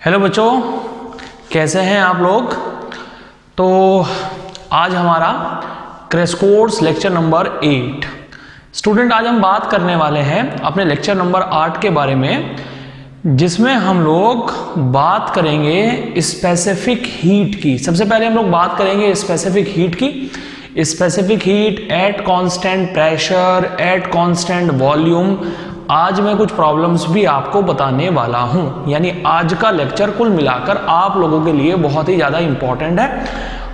Hello बच्चों, कैसे हैं आप लोग? तो आज हमारा crash course lecture number eight student आज हम बात करने वाले हैं अपने लेक्चर नंबर आठ के बारे में, जिसमें हम लोग बात करेंगे स्पेसिफिक हीट की। सबसे पहले हम लोग बात करेंगे स्पेसिफिक हीट की। Specific heat at constant pressure at constant volume आज मैं कुछ प्रॉब्लम्स भी आपको बताने वाला हूँ। यानी आज का लेक्चर कुल मिलाकर आप लोगों के लिए बहुत ही ज़्यादा इंपॉर्टेंट है।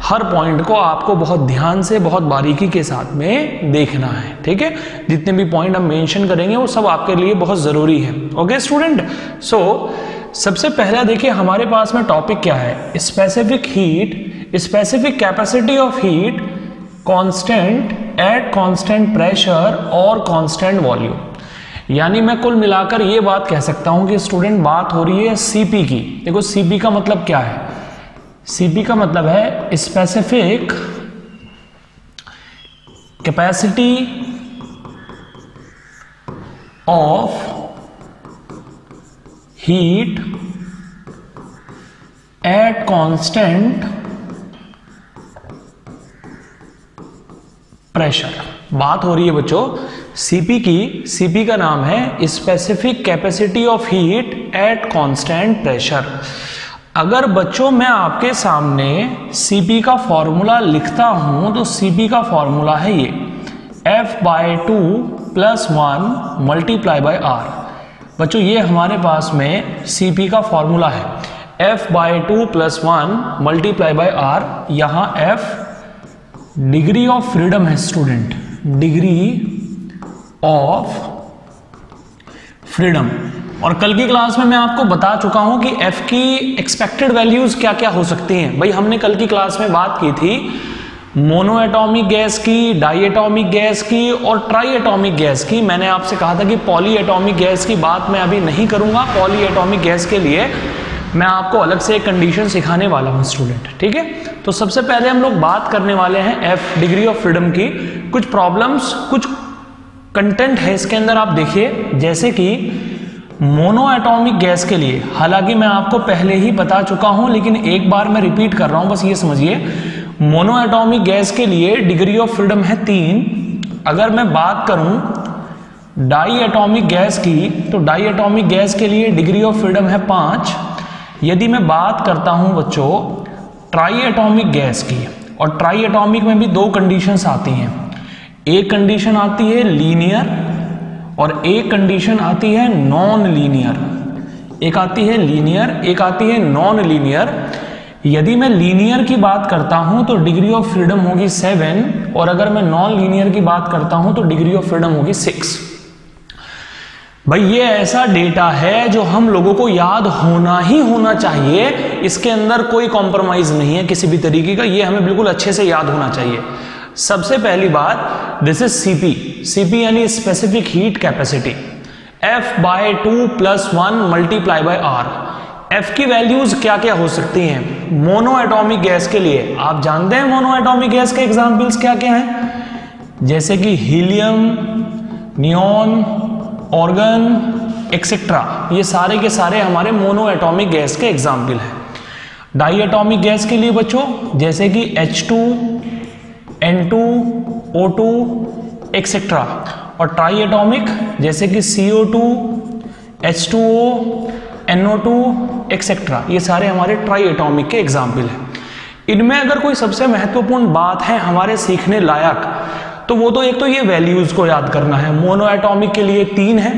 हर पॉइंट को आपको बहुत ध्यान से, बहुत बारीकी के साथ में देखना है, ठीक है? जितने भी पॉइंट हम मेंशन करेंगे, वो सब आपके लिए बहुत ज़रूरी है। ओके स्टूडेंट सो सबसे पहला देखिए, हमारे पास में टॉपिक क्या है? Specific heat specific capacity of heat constant at constant pressure और कांस्टेंट वॉल्यूम यानी मैं कुल मिलाकर ये बात कह सकता हूँ कि स्टूडेंट बात हो रही है सीपी की। देखो सीपी का मतलब क्या है? सीपी का मतलब है specific capacity of heat at constant pressure बात हो रही है बच्चों सीपी की सीपी का नाम है specific capacity of heat at constant pressure अगर बच्चों, मैं आपके सामने सीपी का फॉर्मूला लिखता हूँ तो सीपी का फॉर्मूला है ये. F by two plus one multiply by r बच्चों, ये हमारे पास में सीपी का फॉर्मूला है. F by two plus one multiply by r यहाँ एफ़ डिग्री ऑफ़ फ्रीडम है स्टूडेंट डिग्री ऑफ़ फ्रीडम और कल की क्लास में मैं आपको बता चुका हूँ कि एफ़ की एक्सपेक्टेड वैल्यूज़ क्या क्या हो सकती हैं। भाई, हमने कल की क्लास में बात की थी मोनो एटॉमिक गैस की डाई एटॉमिक गैस की और ट्राई एटॉमिक गैस की। मैंने आपसे कहा था कि पॉली एटॉमिक गैस की बात मैं अभी नहीं करूँगा। पॉली एटॉमिक गैस के लिए मैं आपको अलग से एक कंडीशन सिखाने वाला हूँ स्टूडेंट ठीक है? तो सबसे पहले हम लोग बात करने वाले हैं एफ़ डिग्री ऑफ़ फ्रीडम की। कुछ प्रॉब्लम्स कुछ कंटेंट है इसके अंदर आप देखिए, जैसे कि मोनो एटॉमिक गैस के लिए, हालाँकि मैं आपको पहले ही बता चुका हूँ, लेकिन एक बार मैं रिपीट कर रहा हूँ, बस ये समझिए। मोनो एटॉमिक गैस के लिए डिग्री ऑफ़ फ्रीडम है तीन। अगर मैं बात करूँ डाई एटॉमिक गैस की तो डाई एटॉमिक गैस के लिए डिग्री ऑफ़ फ्रीडम है पाँच। यदि मैं बात करता हूँ बच्चों ट्राई एटॉमिक गैस की, और ट्राई एटॉमिक में भी दो कंडीशंस आती हैं। एक कंडीशन आती है लीनियर और एक कंडीशन आती है नॉन लीनियर एक आती है लीनियर एक आती है नॉन लीनियर यदि मैं लीनियर की बात करता हूँ तो डिग्री ऑफ़ फ्रीडम होगी सेवन और अगर मैं नॉन लीनियर की बात करता हूँ तो डिग्री ऑफ़ फ्रीडम होगी सिक्स भाई, ये ऐसा डेटा है जो हम लोगों को याद होना ही होना चाहिए। इसके अंदर कोई कॉम्प्रोमाइज नहीं है किसी भी तरीके का। ये हमें बिल्कुल अच्छे से याद होना चाहिए। सबसे पहली बात दिस इज़ सीपी सीपी यानी specific heat capacity f by two plus one multiply by r f की वैल्यूज़ क्या क्या हो सकती हैं? मोनो एटॉमिक गैस के लिए. आप जानते हैं मोनो एटॉमिक गैस के एग्जाम्पल्स क्या क्या हैं? जैसे कि हीलियम नियोन ऑर्गन एक्सेट्रा ये सारे के सारे हमारे मोनो एटॉमिक गैस के एग्ज़ाम्पल हैं. डाई एटॉमिक गैस के लिए बच्चों, जैसे कि H2 N2, O2, एक्सेट्रा और ट्राई एटॉमिक जैसे कि CO2, H2O, NO2, एक्सेट्रा ये सारे हमारे ट्राई एटॉमिक के एग्ज़ाम्पल हैं। इनमें अगर कोई सबसे महत्वपूर्ण बात है हमारे सीखने लायक तो वो तो एक तो ये वैल्यूज़ को याद करना है। मोनो एटॉमिक के लिए तीन है।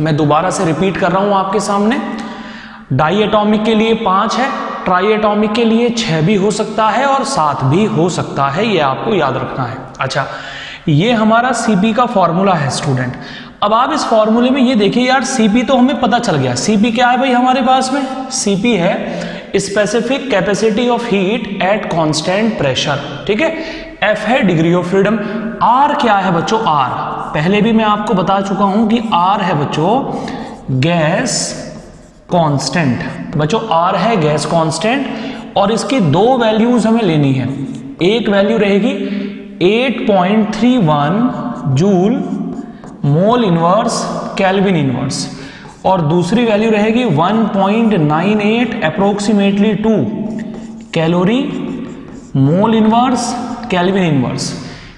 मैं दोबारा से रिपीट कर रहा हूँ आपके सामने। डाई एटॉमिक के लिए पाँच है। ट्राई एटॉमिक के लिए छह भी हो सकता है और सात भी हो सकता है, ये आपको याद रखना है। अच्छा ये हमारा सीपी का फॉर्मूला है स्टूडेंट अब आप इस फॉर्मूले में ये देखिए यार सीपी तो हमें पता चल गया। सीपी क्या है भाई हमारे पास में? सीपी है specific capacity of heat at constant pressure ठीक है? एफ़ है डिग्री ऑफ़ फ्रीडम आर क्या है बच्चों? आर पहले भी मैं आपको बता चुका हूँ कि आर है बच्चों गैस कांस्टेंट बच्चों आर है गैस कांस्टेंट और इसकी दो वैल्यूज़ हमें लेनी है। एक वैल्यू रहेगी 8.31 joule mole inverse kelvin inverse और दूसरी वैल्यू रहेगी 1.98 approximately two calorie mole inverse kelvin inverse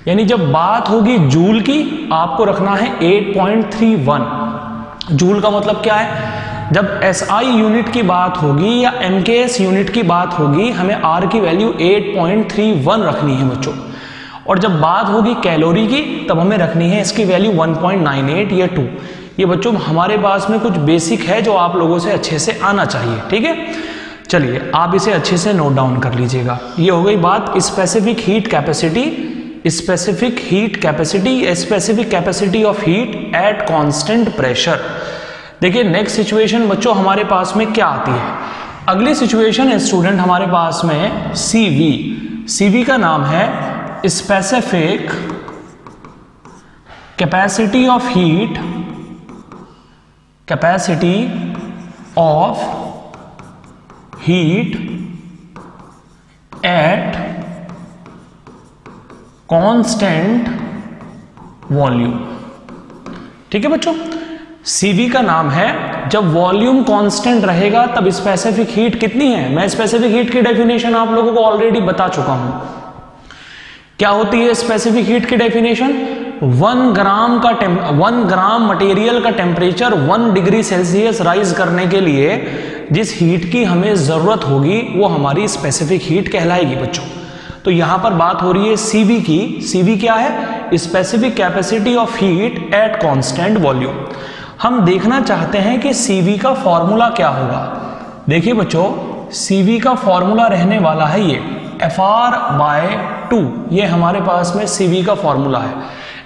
यानी जब बात होगी जूल की, आपको रखना है 8.31 जूल का मतलब क्या है? जब एस आई यूनिट की बात होगी या एम के एस यूनिट की बात होगी, हमें आर की वैल्यू 8.31 रखनी है बच्चों। और जब बात होगी कैलोरी की, तब हमें रखनी है इसकी वैल्यू 1.98 या 2 ये बच्चों, हमारे पास में कुछ बेसिक है जो आप लोगों से अच्छे से आना चाहिए, ठीक है? चलिए, आप इसे अच्छे से नोट डाउन कर लीजिएगा। ये हो गई बात specific heat capacity specific heat capacity specific capacity of heat at constant pressure देखिए नेक्स्ट सिचुएशन बच्चों हमारे पास में क्या आती है? अगली सिचुएशन है स्टूडेंट हमारे पास में सीवी सीवी का नाम है specific capacity of heat capacity of heat at constant volume ठीक है बच्चों? सीवी का नाम है, जब वॉल्यूम कांस्टेंट रहेगा, तब स्पेसिफिक हीट कितनी है? मैं स्पेसिफिक हीट की डेफिनेशन आप लोगों को ऑलरेडी बता चुका हूँ। क्या होती है स्पेसिफिक हीट की डेफिनेशन वन ग्राम का वन ग्राम मटेरियल का temperature one degree Celsius rise करने के लिए, जिस हीट की हमें ज़रूरत होगी, वो हमारी स्पेसिफिक हीट कहलाएगी, बच्चों। तो यहाँ पर बात हो रही है सीवी की। सीवी क्या है? Specific capacity of heat at constant volume हम देखना चाहते हैं कि सीवी का फॉर्मूला क्या होगा। देखिए बच्चों सीवी का फॉर्मूला रहने वाला है ये एफ़ आर बाय टू ये हमारे पास में सीवी का फॉर्मूला है।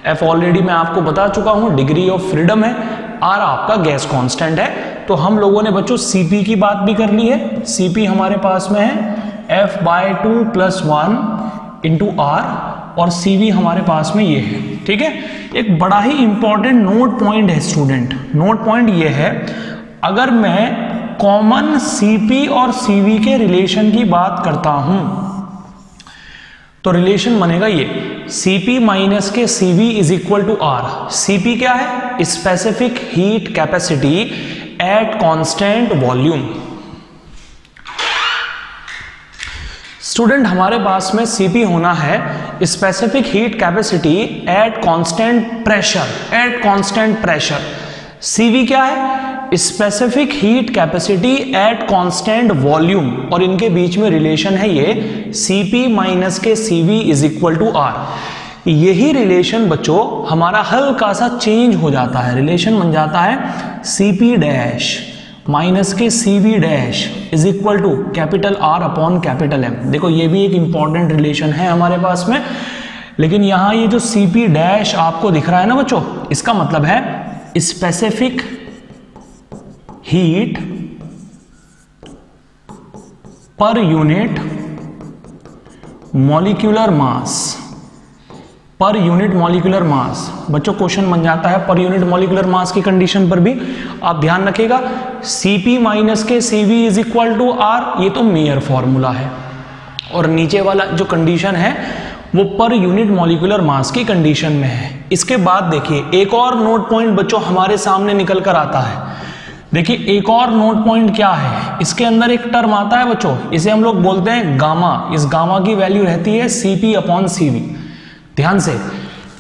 एफ़ ऑलरेडी मैं आपको बता चुका हूँ डिग्री ऑफ़ फ्रीडम है। आर आपका गैस कांस्टेंट है। तो हम लोगों ने बच्चों सीपी की बात भी कर ली है। सीपी हमारे पास में है f by two plus one into r और सी हमारे पास में ये है। ठीक है? एक बड़ा ही इंपॉर्टेंट नोट पॉइंट है स्टूडेंट नोट पॉइंट ये है, अगर मैं कॉमन सीपी और सीवी के रिलेशन की बात करता हूँ तो रिलेशन बनेगा ये सीपी माइनस के CV is equal to r CP क्या है? Specific heat capacity at constant volume student हमारे पास में सीपी होना है specific heat capacity at constant pressure at constant pressure CV क्या है? Specific heat capacity at constant volume और इनके बीच में रिलेशन है ये सीपी माइनस के CV is equal to r यही रिलेशन बच्चों, हमारा हल्का सा चेंज हो जाता है रिलेशन बन जाता है सीपी डैश माइनस के C V dash is equal to capital r upon capital M देखो, ये भी एक इंपॉर्टेंट रिलेशन है हमारे पास में, लेकिन यहाँ ये जो सी पी डैश आपको दिख रहा है ना बच्चों, इसका मतलब है specific heat per unit molecular mass per unit molecular मास बच्चों क्वेश्चन बन जाता है पर यूनिट मॉलिकुलर मास की कंडीशन पर भी। आप ध्यान रखिएगा, Cp माइनस के Cv is equal to r ये तो मेयर फॉर्मूला है। और नीचे वाला जो कंडीशन है, वो पर यूनिट मॉलिकुलर मास की कंडीशन में है। इसके बाद देखिए, एक और नोट पॉइंट बच्चों हमारे सामने निकल कर आता है। देखिए, एक और नोट पॉइंट क्या है? इसके अंदर एक टर्म आता है बच्चों। इसे हम लोग बोलते हैं गामा इस गामा की वैल्यू रहती है सीपी अपॉन सीवी ध्यान से,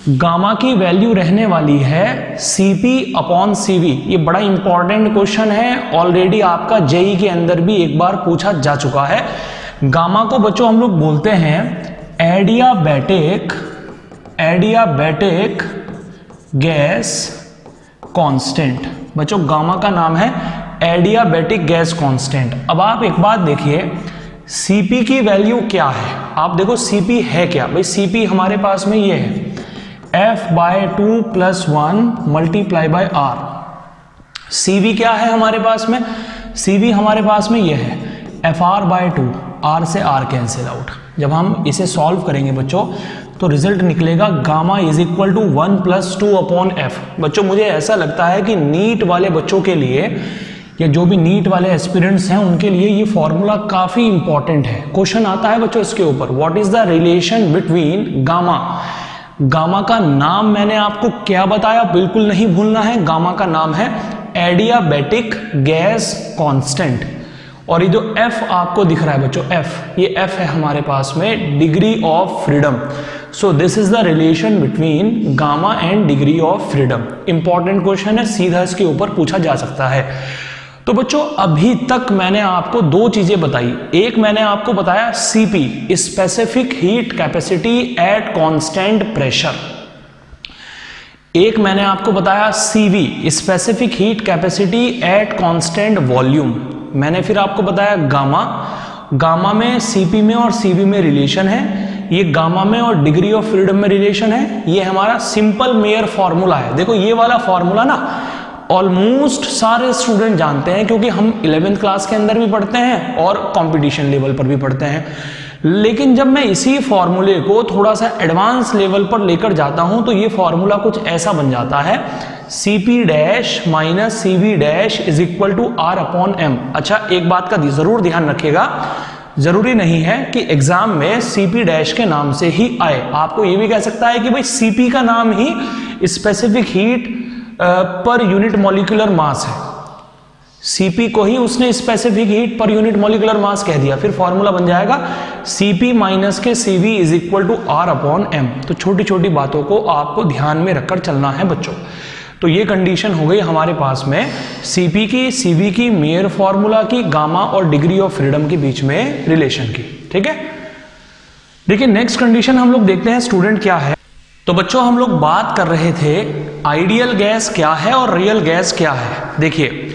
गामा की वैल्यू रहने वाली है सीपी अपॉन सी सीवी ये बड़ा इंपॉर्टेंट क्वेश्चन है। ऑलरेडी आपका जेई के अंदर भी एक बार पूछा जा चुका है। गामा को बच्चों हम लोग बोलते हैं एडियाबैटिक एडियाबैटिक गैस कांस्टेंट बच्चों, गामा का नाम है एडियाबैटिक गैस कांस्टेंट अब आप एक बात देखिए। सीपी की वैल्यू क्या है? आप देखो सीपी है क्या? भाई सीपी हमारे पास में ये है। F by two plus one multiply by r CV क्या है हमारे पास में? सीवी हमारे पास में ये है। F r by two r से आर कैंसिल आउट जब हम इसे सॉल्व करेंगे बच्चों तो रिज़ल्ट निकलेगा gamma is equal to one plus two upon f बच्चों, मुझे ऐसा लगता है कि नीट वाले बच्चों के लिए या जो भी नीट वाले एस्पिरेंट्स हैं, उनके लिए ये फॉर्मूला काफ़ी इंपॉर्टेंट है। क्वेश्चन आता है बच्चों इसके ऊपर what is the relation between gamma gamma का नाम मैंने आपको क्या बताया? बिल्कुल नहीं भूलना है। गामा का नाम है एडियाबेटिक गैस कांस्टेंट और ये जो F आपको दिख रहा है बच्चों, F, ये F है हमारे पास में degree of freedom so this is the relation between gamma and degree of freedom important question है, सीधा इसके ऊपर पूछा जा सकता है। तो बच्चों, अभी तक मैंने आपको दो चीज़ें बताई। एक मैंने आपको बताया CP specific heat capacity at constant pressure एक मैंने आपको बताया CV specific heat capacity at constant volume मैंने फिर आपको बताया गामा गामा में सीपी में और सीवी में रिलेशन है। ये गामा में और डिग्री ऑफ़ फ्रीडम में रिलेशन है। ये हमारा सिंपल मेयर फॉर्मूला है। देखो, ये वाला फॉर्मूला ना ऑलमोस्ट सारे स्टूडेंट जानते हैं क्योंकि हम इलेवेंथ क्लास के अंदर भी पढ़ते हैं और कंपटीशन लेवल पर भी पढ़ते हैं। लेकिन जब मैं इसी फॉर्मूले को थोड़ा सा एडवांस लेवल पर लेकर जाता हूँ तो ये फॉर्मूला कुछ ऐसा बन जाता है। C P dash minus C V dash is equal to r upon M अच्छा एक बात का ज़रूर ध्यान रखिएगा। ज़रूरी नहीं है कि एग्ज़ाम में Cp डैश के नाम से ही आए। आपको ये भी कह सकता है कि भाई Cp का नाम ही specific heat per unit molecular mass है। सीपी को ही उसने specific heat per unit molecular mass कह दिया। फिर फॉर्मूला बन जाएगा सीपी माइनस के CV is equal to r upon M तो छोटी छोटी बातों को आपको ध्यान में रखकर चलना है बच्चों। तो ये कंडीशन हो गई हमारे पास में सीपी की Cv की मेयर फॉर्मूला की गामा और डिग्री ऑफ़ फ्रीडम के बीच में रिलेशन की। ठीक है? देखिए नेक्स्ट कंडीशन हम लोग देखते हैं स्टूडेंट क्या है? तो बच्चों, हम लोग बात कर रहे थे आइडियल गैस क्या है और रियल गैस क्या है? देखिए,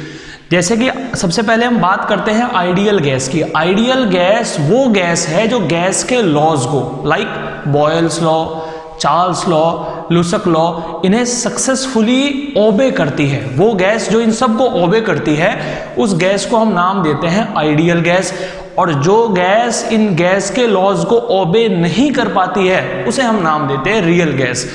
जैसे कि सबसे पहले हम बात करते हैं आइडियल गैस की। आइडियल गैस वो गैस है जो गैस के लॉज को like Boyle's law Charles law Lussac law इन्हें सक्सेसफुली ओबे करती है। वो गैस जो इन सबको ओबे करती है, उस गैस को हम नाम देते हैं आइडियल गैस और जो गैस इन गैस के लॉज को ओबे नहीं कर पाती है, उसे हम नाम देते हैं रियल गैस।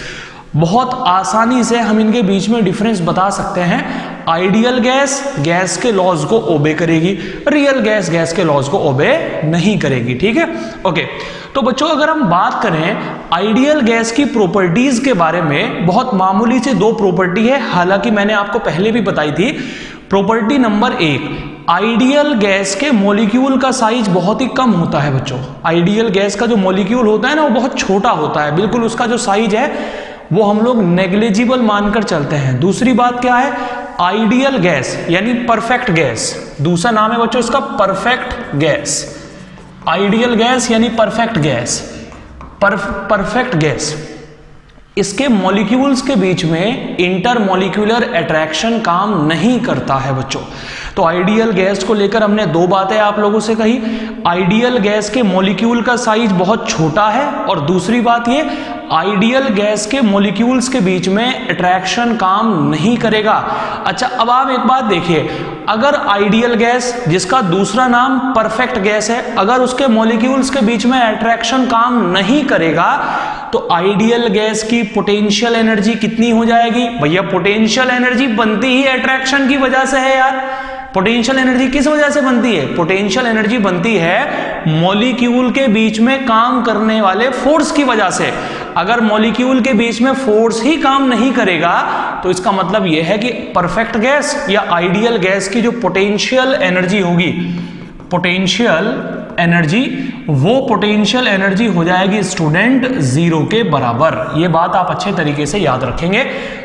बहुत आसानी से हम इनके बीच में डिफरेंस बता सकते हैं। आइडियल गैस गैस के लॉज को ओबे करेगी रियल गैस गैस के लॉज को ओबे नहीं करेगी, ठीक है? ओके तो बच्चों, अगर हम बात करें आइडियल गैस की प्रॉपर्टीज़ के बारे में, बहुत मामूली से दो प्रॉपर्टी है। हालाँकि मैंने आपको पहले भी बताई थी प्रॉपर्टी नंबर एक आइडियल गैस के मोलिक्यूल का साइज़ बहुत ही कम होता है बच्चों। आइडियल गैस का जो मोलिक्यूल होता है ना, वो बहुत छोटा होता है। बिल्कुल उसका जो साइज़ है, वो हम लोग नेग्लिजिबल मानकर चलते हैं। दूसरी बात क्या है? आइडियल गैस, यानी परफेक्ट गैस। दूसरा नाम है बच्चों इसका, परफेक्ट गैस। आइडियल गैस यानी परफेक्ट गैस। Perfect gas. इसके मॉलिक्यूल्स के बीच में इंटर मॉलिक्यूलर अट्रैक्शन काम नहीं करता है बच्चों। तो आइडियल गैस को लेकर हमने दो बातें आप लोगों से कही। आइडियल गैस के मॉलिक्यूल का साइज़ बहुत छोटा है और दूसरी बात ये आइडियल गैस के मॉलिक्यूल्स के बीच में अट्रैक्शन काम नहीं करेगा। अच्छा अब आप एक बात देखिए, अगर आइडियल गैस जिसका दूसरा नाम परफेक्ट गैस है, अगर उसके मॉलिक्यूल्स के बीच में अट्रैक्शन काम नहीं करेगा तो आइडियल गैस की पोटेंशियल एनर्जी कितनी हो जाएगी? भैया पोटेंशियल एनर्जी बनती ही अट्रैक्शन की वजह से है यार। पोटेंशियल एनर्जी किस वजह से बनती है? पोटेंशियल एनर्जी बनती है मॉलिक्यूल के बीच में काम करने वाले फोर्स की वजह से। अगर मॉलिक्यूल के बीच में फोर्स ही काम नहीं करेगा तो इसका मतलब यह है कि परफेक्ट गैस या आइडियल गैस की जो पोटेंशियल एनर्जी होगी पोटेंशियल एनर्जी वो पोटेंशियल एनर्जी हो जाएगी स्टूडेंट ज़ीरो के बराबर। ये बात आप अच्छे तरीके से याद रखेंगे।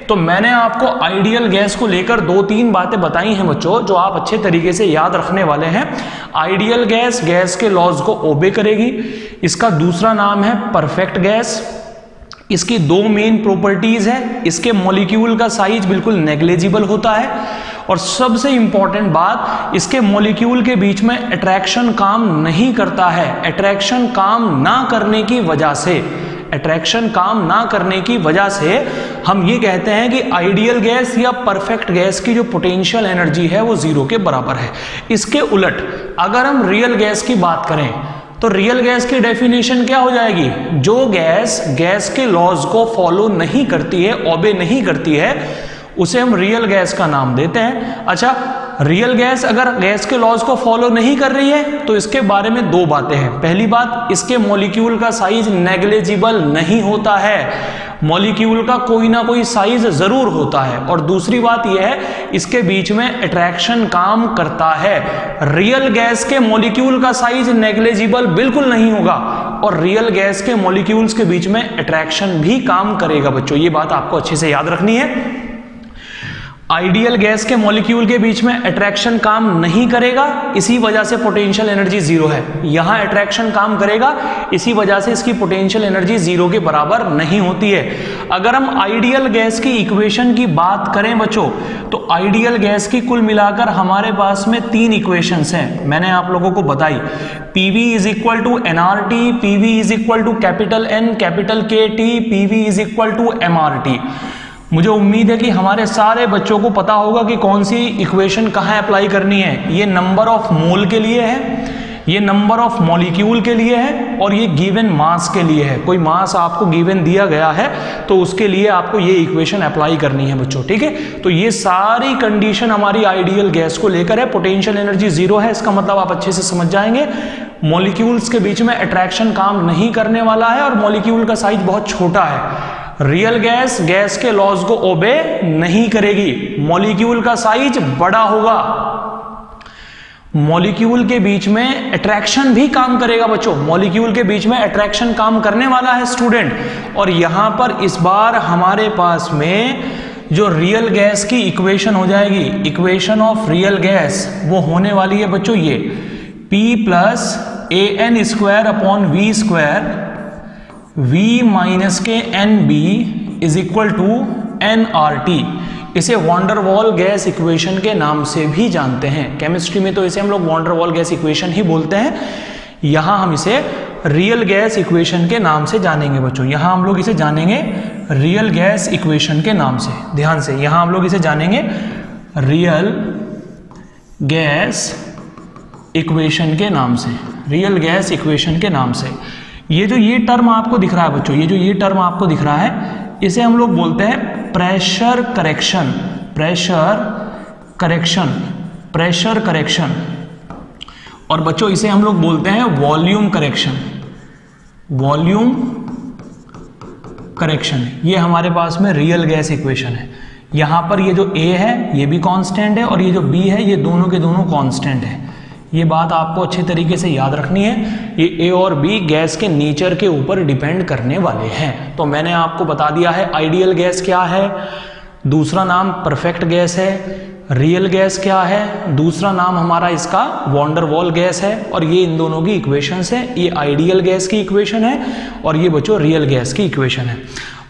तो मैंने आपको आइडियल गैस को लेकर दो तीन बातें बताई हैं बच्चों, जो आप अच्छे तरीके से याद रखने वाले हैं। आइडियल गैस गैस के लॉज को ओबे करेगी। इसका दूसरा नाम है परफेक्ट गैस इसकी दो मेन प्रॉपर्टीज़ है। इसके मॉलिक्यूल का साइज़ बिल्कुल नेग्लेजिबल होता है। और सबसे इंपॉर्टेंट बात, इसके मॉलिक्यूल के बीच में अट्रैक्शन काम नहीं करता है। अट्रैक्शन काम ना करने की वजह से। अट्रैक्शन काम ना करने की वजह से हम ये कहते हैं कि आइडियल गैस या परफेक्ट गैस की जो पोटेंशियल एनर्जी है, वो ज़ीरो के बराबर है। इसके उलट, अगर हम रियल गैस की बात करें तो रियल गैस की डेफिनेशन क्या हो जाएगी? जो गैस गैस के लॉज को फॉलो नहीं करती है ओबे नहीं करती है उसे हम रियल गैस का नाम देते हैं। अच्छा रियल गैस अगर गैस के लॉज को फॉलो नहीं कर रही है तो इसके बारे में दो बातें हैं। पहली बात, इसके मॉलिक्यूल का साइज़ नेग्लेजिबल नहीं होता है। मॉलिक्यूल का कोई ना कोई साइज़ ज़रूर होता है। और दूसरी बात यह है, इसके बीच में अट्रैक्शन काम करता है। रियल गैस के मॉलिक्यूल का साइज़ नेग्लेजिबल बिल्कुल नहीं होगा। और रियल गैस के मॉलिक्यूल्स के बीच में अट्रैक्शन भी काम करेगा बच्चों। ये बात आपको अच्छे से याद रखनी है। आइडियल गैस के मॉलिक्यूल के बीच में अट्रैक्शन काम नहीं करेगा, इसी वजह से पोटेंशियल एनर्जी ज़ीरो है। यहाँ अट्रैक्शन काम करेगा, इसी वजह से इसकी पोटेंशियल एनर्जी ज़ीरो के बराबर नहीं होती है। अगर हम आइडियल गैस की इक्वेशन की बात करें बच्चों तो आइडियल गैस की कुल मिलाकर हमारे पास में तीन इक्वेशंस हैं। मैंने आप लोगों को बताई P V is equal to N R T P V is equal to capital N capital K T P V is equal to MRT मुझे उम्मीद है कि हमारे सारे बच्चों को पता होगा कि कौन सी इक्वेशन कहाँ अप्लाई करनी है। ये नंबर ऑफ़ मोल के लिए है, ये नंबर ऑफ़ मॉलिक्यूल के लिए है और ये गिवन मास के लिए है। कोई मास आपको गिवन दिया गया है तो उसके लिए आपको ये इक्वेशन अप्लाई करनी है बच्चों, ठीक है? तो ये सारी कंडीशन हमारी आइडियल गैस को लेकर है। पोटेंशियल एनर्जी ज़ीरो है, इसका मतलब आप अच्छे से समझ जाएँगे। मॉलिक्यूल्स के बीच में अट्रैक्शन काम नहीं करने वाला है और मॉलिक्यूल का साइज़ बहुत छोटा है। रियल गैस गैस के लॉज को ओबे नहीं करेगी। मॉलिक्यूल का साइज़ बड़ा होगा। मॉलिक्यूल के बीच में अट्रैक्शन भी काम करेगा बच्चों। मॉलिक्यूल के बीच में अट्रैक्शन काम करने वाला है स्टूडेंट और यहाँ पर इस बार हमारे पास में जो रियल गैस की इक्वेशन हो जाएगी इक्वेशन ऑफ़ रियल गैस वो होने वाली है बच्चों ये। P plus a n square upon V square v minus के n b is equal to n R T इसे van der Waals gas equation के नाम से भी जानते हैं। केमिस्ट्री में तो इसे हम लोग वॉन्डरवॉल गैस इक्वेशन ही बोलते हैं। यहाँ हम इसे रियल गैस इक्वेशन के नाम से जानेंगे बच्चों। यहाँ हम लोग इसे जानेंगे रियल गैस इक्वेशन के नाम से। ध्यान से, यहाँ हम लोग इसे जानेंगे रियल गैस इक्वेशन के नाम से। रियल गैस इक्वेशन के नाम से। ये जो ये टर्म आपको दिख रहा है बच्चों, ये जो ये टर्म आपको दिख रहा है, इसे हम लोग बोलते हैं pressure correction pressure correction pressure correction और बच्चों, इसे हम लोग बोलते हैं वॉल्यूम करेक्शन वॉल्यूम करेक्शन ये हमारे पास में रियल गैस इक्वेशन है। यहाँ पर ये जो ए है, ये भी कांस्टेंट है और ये जो बी है, ये दोनों के दोनों कांस्टेंट है। ये बात आपको अच्छे तरीके से याद रखनी है। ये ए और बी गैस के नेचर के ऊपर डिपेंड करने वाले हैं। तो मैंने आपको बता दिया है आइडियल गैस क्या है, दूसरा नाम परफेक्ट गैस है, रियल गैस क्या है, दूसरा नाम हमारा इसका वॉन्डरवॉल गैस है, और ये इन दोनों की इक्वेशंस है। ये आइडियल गैस की इक्वेशन है और ये बच्चों रियल गैस की इक्वेशन है।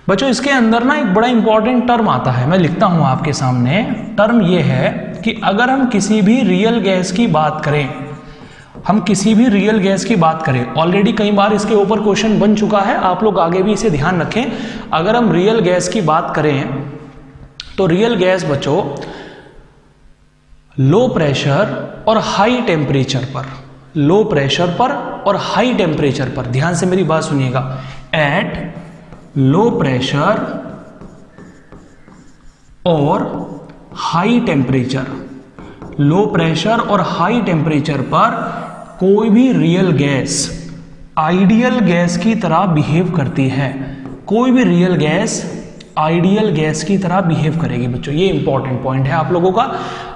बच्चों, इसके अंदर ना एक बड़ा इंपॉर्टेंट टर्म आता है। मैं लिखता हूँ आपके सामने। टर्म ये है कि अगर हम किसी भी रियल गैस की बात करें, हम किसी भी रियल गैस की बात करें ऑलरेडी कई बार इसके ऊपर क्वेश्चन बन चुका है, आप लोग आगे भी इसे ध्यान रखें। अगर हम रियल गैस की बात करें तो रियल गैस बचो लो प्रेशर और हाई टेम्परेचर पर। लो प्रेशर पर और हाई टेम्परेचर पर। ध्यान से मेरी बात सुनिएगा। एट लो प्रेशर और हाई टेम्परेचर लो प्रेशर और हाई टेम्परेचर पर कोई भी रियल गैस आइडियल गैस की तरह बिहेव करती है। कोई भी रियल गैस आइडियल गैस की तरह बिहेव करेगी। बच्चों, ये इंपॉर्टेंट पॉइंट है आप लोगों का।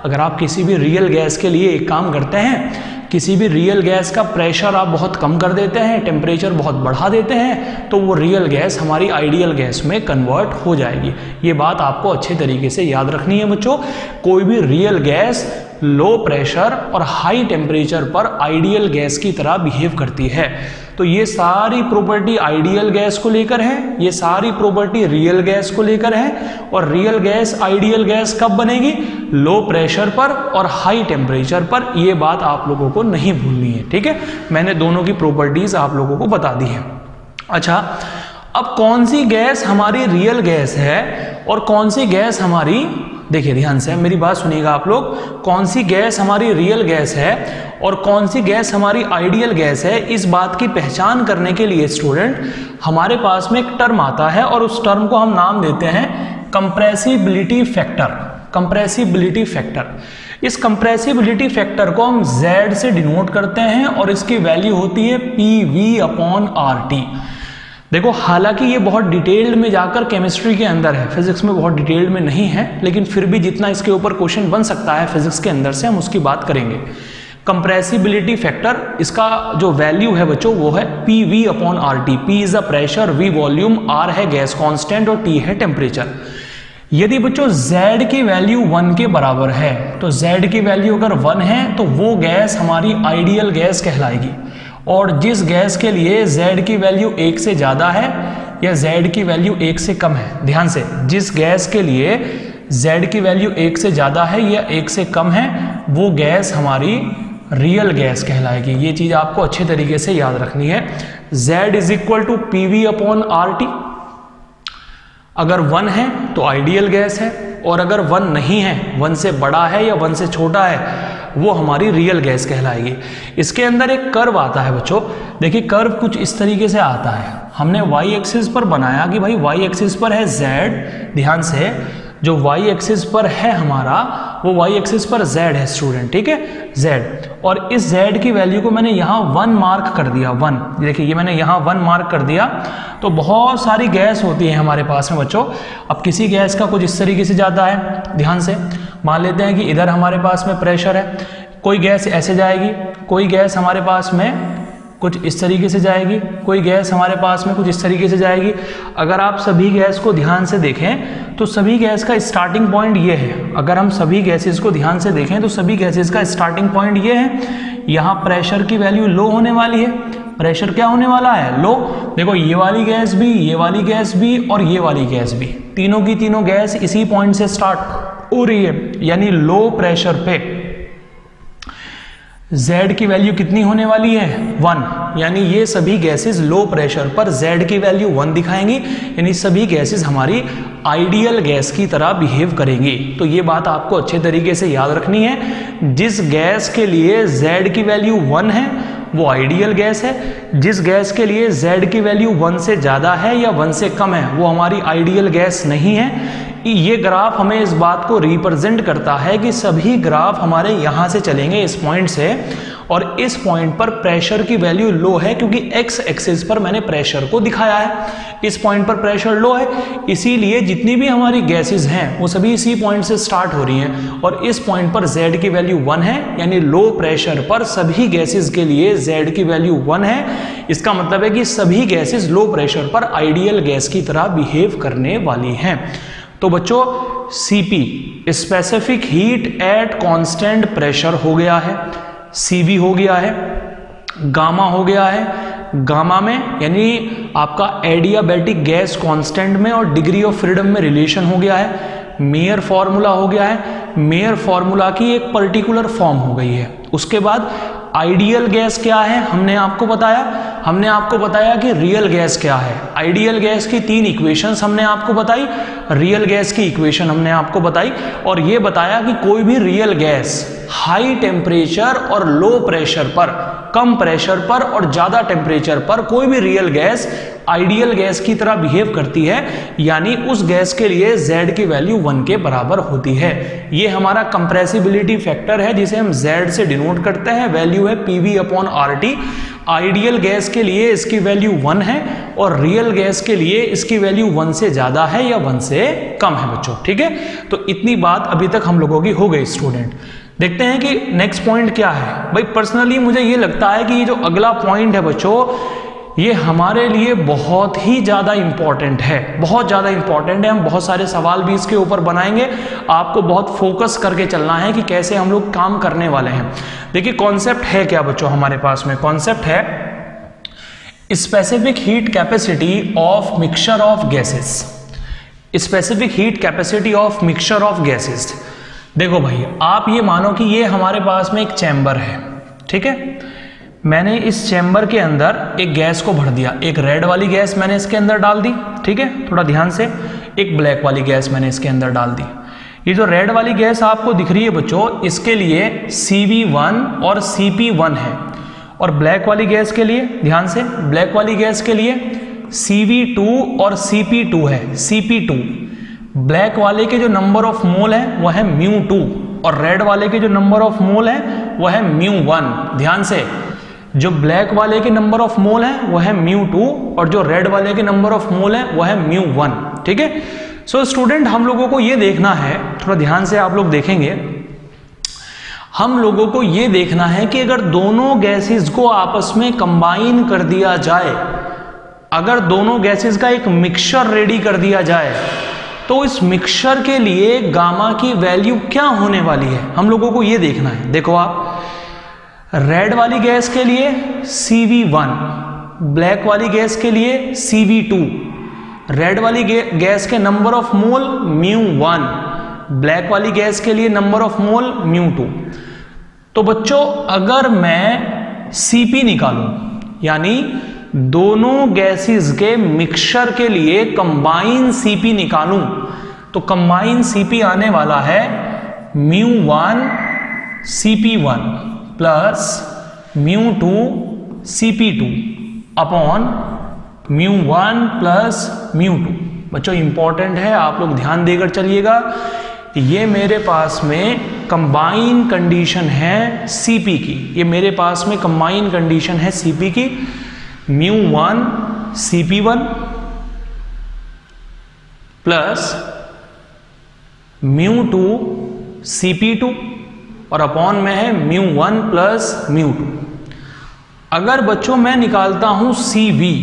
अगर आप किसी भी रियल गैस के लिए एक काम करते हैं किसी भी रियल गैस का प्रेशर आप बहुत कम कर देते हैं टेम्परेचर बहुत बढ़ा देते हैं तो वो रियल गैस हमारी आइडियल गैस में कन्वर्ट हो जाएगी। ये बात आपको अच्छे तरीके से याद रखनी है बच्चों। कोई भी रियल गैस लो प्रेशर और हाई टेम्परेचर पर आइडियल गैस की तरह बिहेव करती है। तो ये सारी प्रॉपर्टी आइडियल गैस को लेकर है, ये सारी प्रॉपर्टी रियल गैस को लेकर है, और रियल गैस आइडियल गैस कब बनेगी? लो प्रेशर पर और हाई टेम्परेचर पर। ये बात आप लोगों को नहीं भूलनी है, ठीक है? मैंने दोनों की प्रॉपर्टीज़ आप लोगों को बता दी है। अच्छा अब कौन सी गैस हमारी रियल गैस है और कौन सी गैस हमारी, देखिए ध्यान से, मेरी बात सुनिएगा आप लोग, कौन सी गैस हमारी रियल गैस है और कौन सी गैस हमारी आइडियल गैस है, इस बात की पहचान करने के लिए स्टूडेंट हमारे पास में एक टर्म आता है और उस टर्म को हम नाम देते हैं कंप्रेसिबिलिटी फैक्टर कंप्रेसिबिलिटी फैक्टर इस कंप्रेसिबिलिटी फैक्टर को हम Z से डिनोट करते हैं और इसकी वैल्यू होती है P V upon R T देखो, हालाँकि ये बहुत डिटेल्ड में जाकर केमिस्ट्री के अंदर है। फिजिक्स में बहुत डिटेल्ड में नहीं है, लेकिन फिर भी जितना इसके ऊपर क्वेश्चन बन सकता है फिजिक्स के अंदर से, हम उसकी बात करेंगे। कंप्रेसिबिलिटी फैक्टर इसका जो वैल्यू है बच्चों, वो है P V upon R T P is a pressure V volume R है गैस कांस्टेंट और टी है टेम्परेचर यदि बच्चों z की वैल्यू वन के बराबर है तो z की वैल्यू अगर वन है तो वो गैस हमारी आइडियल गैस कहलाएगी। और जिस गैस के लिए z की वैल्यू एक से ज़्यादा है, या z की वैल्यू एक से कम है, ध्यान से, जिस गैस के लिए z की वैल्यू एक से ज़्यादा है, या एक से कम है, वो गैस हमारी रियल गैस कहलाएगी। ये चीज़ आपको अच्छे तरीके से याद रखनी है। Z is equal to P V upon R T अगर वन है तो आइडियल गैस है, और अगर वन नहीं है, वन से बड़ा है या वन से छोटा है, वो हमारी रियल गैस कहलाएगी। इसके अंदर एक कर्व आता है बच्चों। देखिए कर्व कुछ इस तरीके से आता है। हमने वाई एक्सिस पर बनाया कि भाई वाई एक्सिस पर है जेड ध्यान से, जो वाई एक्सिस पर है हमारा वो वाई एक्सिस पर z है स्टूडेंट ठीक है? Z. और इस z की वैल्यू को मैंने यहाँ वन मार्क कर दिया वन देखिए, ये मैंने यहाँ वन मार्क कर दिया। तो बहुत सारी गैस होती है हमारे पास में बच्चों। अब किसी गैस का कुछ इस तरीके से जाता है, ध्यान से। मान लेते हैं कि इधर हमारे पास में प्रेशर है। कोई गैस ऐसे जाएगी, कोई गैस हमारे पास में कुछ इस तरीके से जाएगी, कोई गैस हमारे पास में कुछ इस तरीके से जाएगी। अगर आप सभी गैस को ध्यान से देखें तो सभी गैस का स्टार्टिंग पॉइंट ये है। अगर हम सभी गैसेस को ध्यान से देखें तो सभी गैसेस का स्टार्टिंग पॉइंट ये है। यहाँ प्रेशर की वैल्यू लो होने वाली है। प्रेशर क्या होने वाला है? लो देखो, ये वाली गैस भी, ये वाली गैस भी और ये वाली गैस भी। तीनों की तीनों गैस इसी पॉइंट से स्टार्ट हो रही है। यानी लो प्रेशर पे। Z की वैल्यू कितनी होने वाली है? वन यानी ये सभी गैसेस लो प्रेशर पर Z की वैल्यू वन दिखाएँगी। यानी सभी गैसेस हमारी आइडियल गैस की तरह बिहेव करेंगी। तो ये बात आपको अच्छे तरीके से याद रखनी है। जिस गैस के लिए Z की वैल्यू वन है, वो आइडियल गैस है। जिस गैस के लिए Z की वैल्यू वन से ज़्यादा है या वन से कम है, वो हमारी आइडियल गैस नहीं है। ये ग्राफ हमें इस बात को रिप्रेजेंट करता है कि सभी ग्राफ हमारे यहाँ से चलेंगे इस पॉइंट से, और इस पॉइंट पर प्रेशर की वैल्यू लो है क्योंकि एक्स एक्सिस पर मैंने प्रेशर को दिखाया है। इस पॉइंट पर प्रेशर लो है, इसीलिए जितनी भी हमारी गैसेस हैं, वो सभी इसी पॉइंट से स्टार्ट हो रही हैं, और इस पॉइंट पर जेड की वैल्यू वन है, यानी लो प्रेशर पर सभी गैसेस के लिए जेड की वैल्यू वन है। इसका मतलब है कि सभी गैसेस लो प्रेशर पर आइडियल गैस की तरह बिहेव करने वाली हैं। तो बच्चों CP specific heat at constant pressure हो गया है सीवी हो गया है गामा हो गया है गामा में, यानी आपका एडियाबैटिक गैस कांस्टेंट में और डिग्री ऑफ़ फ्रीडम में रिलेशन हो गया है मेयर फॉर्मूला हो गया है मेयर फॉर्मूला की एक पर्टिकुलर फॉर्म हो गई है। उसके बाद आइडियल गैस क्या है? हमने आपको बताया। हमने आपको बताया कि रियल गैस क्या है। आइडियल गैस की तीन इक्वेशंस हमने आपको बताई। रियल गैस की इक्वेशन हमने आपको बताई और ये बताया कि कोई भी रियल गैस हाई टेम्परेचर और लो प्रेशर पर, कम प्रेशर पर और ज़्यादा टेम्परेचर पर कोई भी रियल गैस आइडियल गैस की तरह बिहेव करती है, यानी उस गैस के लिए Z की वैल्यू वन के बराबर होती है। ये हमारा कंप्रेसिबिलिटी फैक्टर है, जिसे हम Z से डिनोट करते हैं। वैल्यू है P V upon R T. Ideal gas के लिए इसकी वैल्यू वन है और रियल गैस के लिए इसकी वैल्यू वन से ज़्यादा है या वन से कम है बच्चों, ठीक है? तो इतनी बात अभी तक हम लोगों की हो गई स्टूडेंट। देखते हैं कि नेक्स्ट पॉइंट क्या है। भाई, पर्सनली मुझे ये लगता है कि ये जो अगला पॉइंट है बच्चों ये हमारे लिए बहुत ही ज़्यादा इंपॉर्टेंट है। बहुत ज़्यादा इंपॉर्टेंट है। हम बहुत सारे सवाल भी इसके ऊपर बनाएँगे। आपको बहुत फोकस करके चलना है कि कैसे हम लोग काम करने वाले हैं। देखिए कॉन्सेप्ट है क्या बच्चों हमारे पास में? कॉन्सेप्ट है specific heat capacity of mixture of gases specific heat capacity of mixture of gases देखो भाई, आप ये मानो कि ये हमारे पास में एक चैम्बर है। ठीक है? मैंने इस चैम्बर के अंदर एक गैस को भर दिया। एक रेड वाली गैस मैंने इसके अंदर डाल दी, ठीक है? थोड़ा ध्यान से। एक ब्लैक वाली गैस मैंने इसके अंदर डाल दी। ये जो रेड वाली गैस आपको दिख रही है बच्चों, इसके लिए वन और वन है। और ब्लैक वाली गैस के लिए, ध्यान से, ब्लैक वाली गैस के लिए टू और टू है। टू ब्लैक वाले के जो नंबर ऑफ़ मोल है वह है म्यू टू और रेड वाले के जो नंबर ऑफ़ मोल है वह है म्यू वन ध्यान से जो ब्लैक वाले के नंबर ऑफ़ मोल है, वो है म्यू टू और जो रेड वाले के नंबर ऑफ़ मोल है, वो है म्यू वन ठीक है? सो स्टूडेंट हम लोगों को ये देखना है, थोड़ा ध्यान से आप लोग देखेंगे। हम लोगों को ये देखना है कि अगर दोनों गैसेस को आपस में कंबाइन कर दिया जाए, अगर दोनों गैसेस का एक मिक्सचर रेडी कर दिया जाए तो इस मिक्सचर के लिए गामा की वैल्यू क्या होने वाली है? हम लोगों को यह देखना है। देखो आप रेड वाली गैस के लिए CV1 ब्लैक वाली गैस के लिए CV2 रेड वाली गैस के number of mole mu one black वाली गैस के लिए number of mole mu two तो बच्चों, अगर मैं Cp निकालूं, यानी दोनों गैसेस के मिक्सचर के लिए कंबाइन सीपी निकालूं तो कंबाइन सीपी आने वाला है mu one CP one plus mu two CP two upon mu one plus mu two बच्चों इंपॉर्टेंट है, आप लोग ध्यान देकर चलिएगा ये मेरे पास में कंबाइन कंडीशन है सीपी की। ये मेरे पास में कंबाइन कंडीशन है सीपी की। Mu one C P one plus mu two C P two और अपॉन में है mu one plus mu two. अगर बच्चों मैं निकालता हूँ सी वी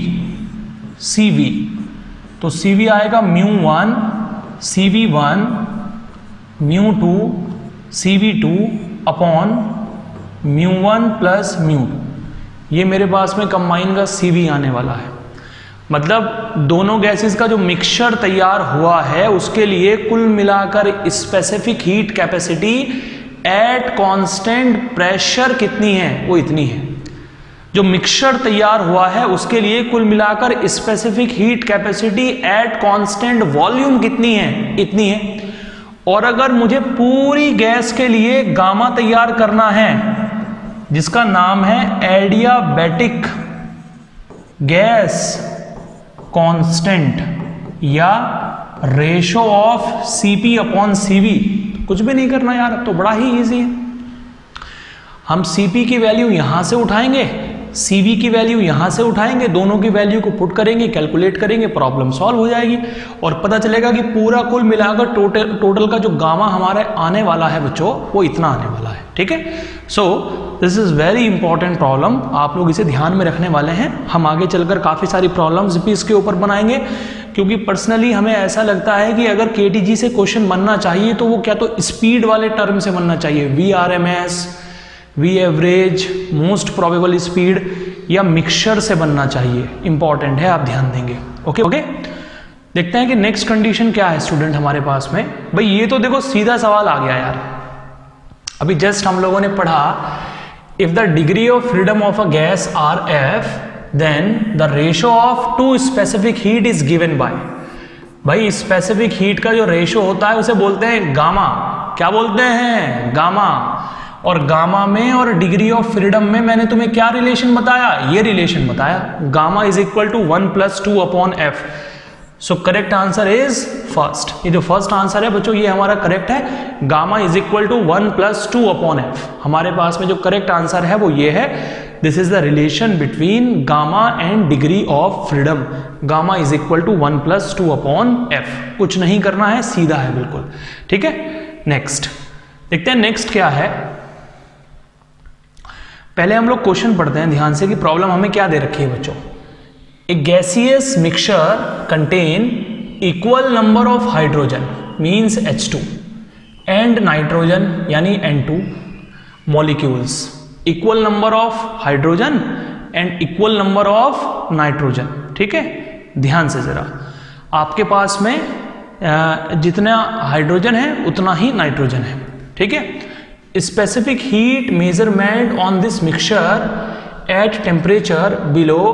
सी वी तो सी वी आएगा mu one, C V one, mu two, C V two upon mu one plus mu two. ये मेरे पास में कंबाइन का सी वी आने वाला है। मतलब दोनों गैसेस का जो मिक्सचर तैयार हुआ है, उसके लिए कुल मिलाकर specific heat capacity at constant pressure कितनी है? वो इतनी है। जो मिक्सचर तैयार हुआ है, उसके लिए कुल मिलाकर specific heat capacity at constant volume कितनी है? इतनी है। और अगर मुझे पूरी गैस के लिए गामा तैयार करना है, जिसका नाम है एडियाबैटिक गैस कांस्टेंट या ratio of CP upon CV कुछ भी नहीं करना यार तो बड़ा ही ईजी है। हम सीपी की वैल्यू यहाँ से उठाएँगे सीवी की वैल्यू यहाँ से उठाएँगे, दोनों की वैल्यू को पुट करेंगे कैलकुलेट करेंगे प्रॉब्लम सॉल्व हो जाएगी और पता चलेगा कि पूरा कुल मिलाकर टोटल टोटल का जो गामा हमारे आने वाला है बच्चों, वो इतना आने वाला है, ठीक है? So this is very important problem आप लोग इसे ध्यान में रखने वाले हैं। हम आगे चलकर काफ़ी सारी प्रॉब्लम्स भी इसके ऊपर बनाएँगे, क्योंकि पर्सनली हमें ऐसा लगता है कि अगर के से क्वेश्चन बनना चाहिए तो वो क्या तो स्पीड वाले टर्म से बनना चाहिए V R M S V average most probable speed या मिक्सचर से बनना चाहिए। इंपॉर्टेंट है, आप ध्यान देंगे। ओके ओके देखते हैं कि नेक्स्ट कंडीशन क्या है स्टूडेंट हमारे पास में। भाई, ये तो देखो सीधा सवाल आ गया यार। अभी जस्ट हम लोगों ने पढ़ा if the degree of freedom of a gas are F then the ratio of two specific heat is given by भाई स्पेसिफिक हीट का जो रेशो होता है, उसे बोलते हैं गामा क्या बोलते हैं? गामा और गामा में और डिग्री ऑफ़ फ्रीडम में मैंने तुम्हें क्या रिलेशन बताया? ये रिलेशन बताया, gamma is equal to one plus two upon F so correct answer is first ये जो फ़र्स्ट आंसर है, बच्चों, ये हमारा करेक्ट है। Gamma is equal to one plus two upon F हमारे पास में जो करेक्ट आंसर है, वो ये है this is the relation between gamma and degree of freedom gamma is equal to one plus two upon F कुछ नहीं करना है, सीधा है, बिल्कुल। ठीक है? नेक्स्ट देखते हैं नेक्स्ट क्या है? पहले हम लोग क्वेश्चन पढ़ते हैं ध्यान से कि प्रॉब्लम हमें क्या दे रखी है बच्चों? A gaseous mixture contain equal number of hydrogen means H two and nitrogen यानी N two molecules equal number of hydrogen and equal number of nitrogen ठीक है? ध्यान से जरा। आपके पास में जितना हाइड्रोजन है, उतना ही नाइट्रोजन है। ठीक है? Specific heat measurement on this mixture at temperature below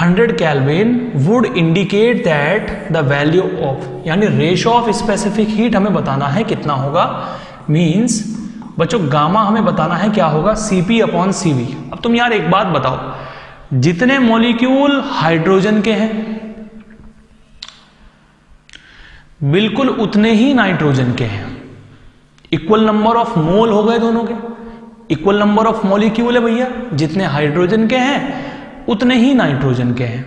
100 Kelvin would indicate that the value of, यानी रेशो ऑफ़ स्पेसिफिक हीट हमें बताना है कितना होगा। मींस बच्चों गामा हमें बताना है क्या होगा? Cp अपॉन सी वी अब तुम यार एक बात बताओ, जितने मॉलिक्यूल हाइड्रोजन के हैं, बिल्कुल उतने ही नाइट्रोजन के हैं। इक्वल नंबर ऑफ़ मोल हो गए दोनों के। इक्वल नंबर ऑफ़ मॉलिक्यूल है भैया, जितने हाइड्रोजन के हैं, उतने ही नाइट्रोजन के हैं।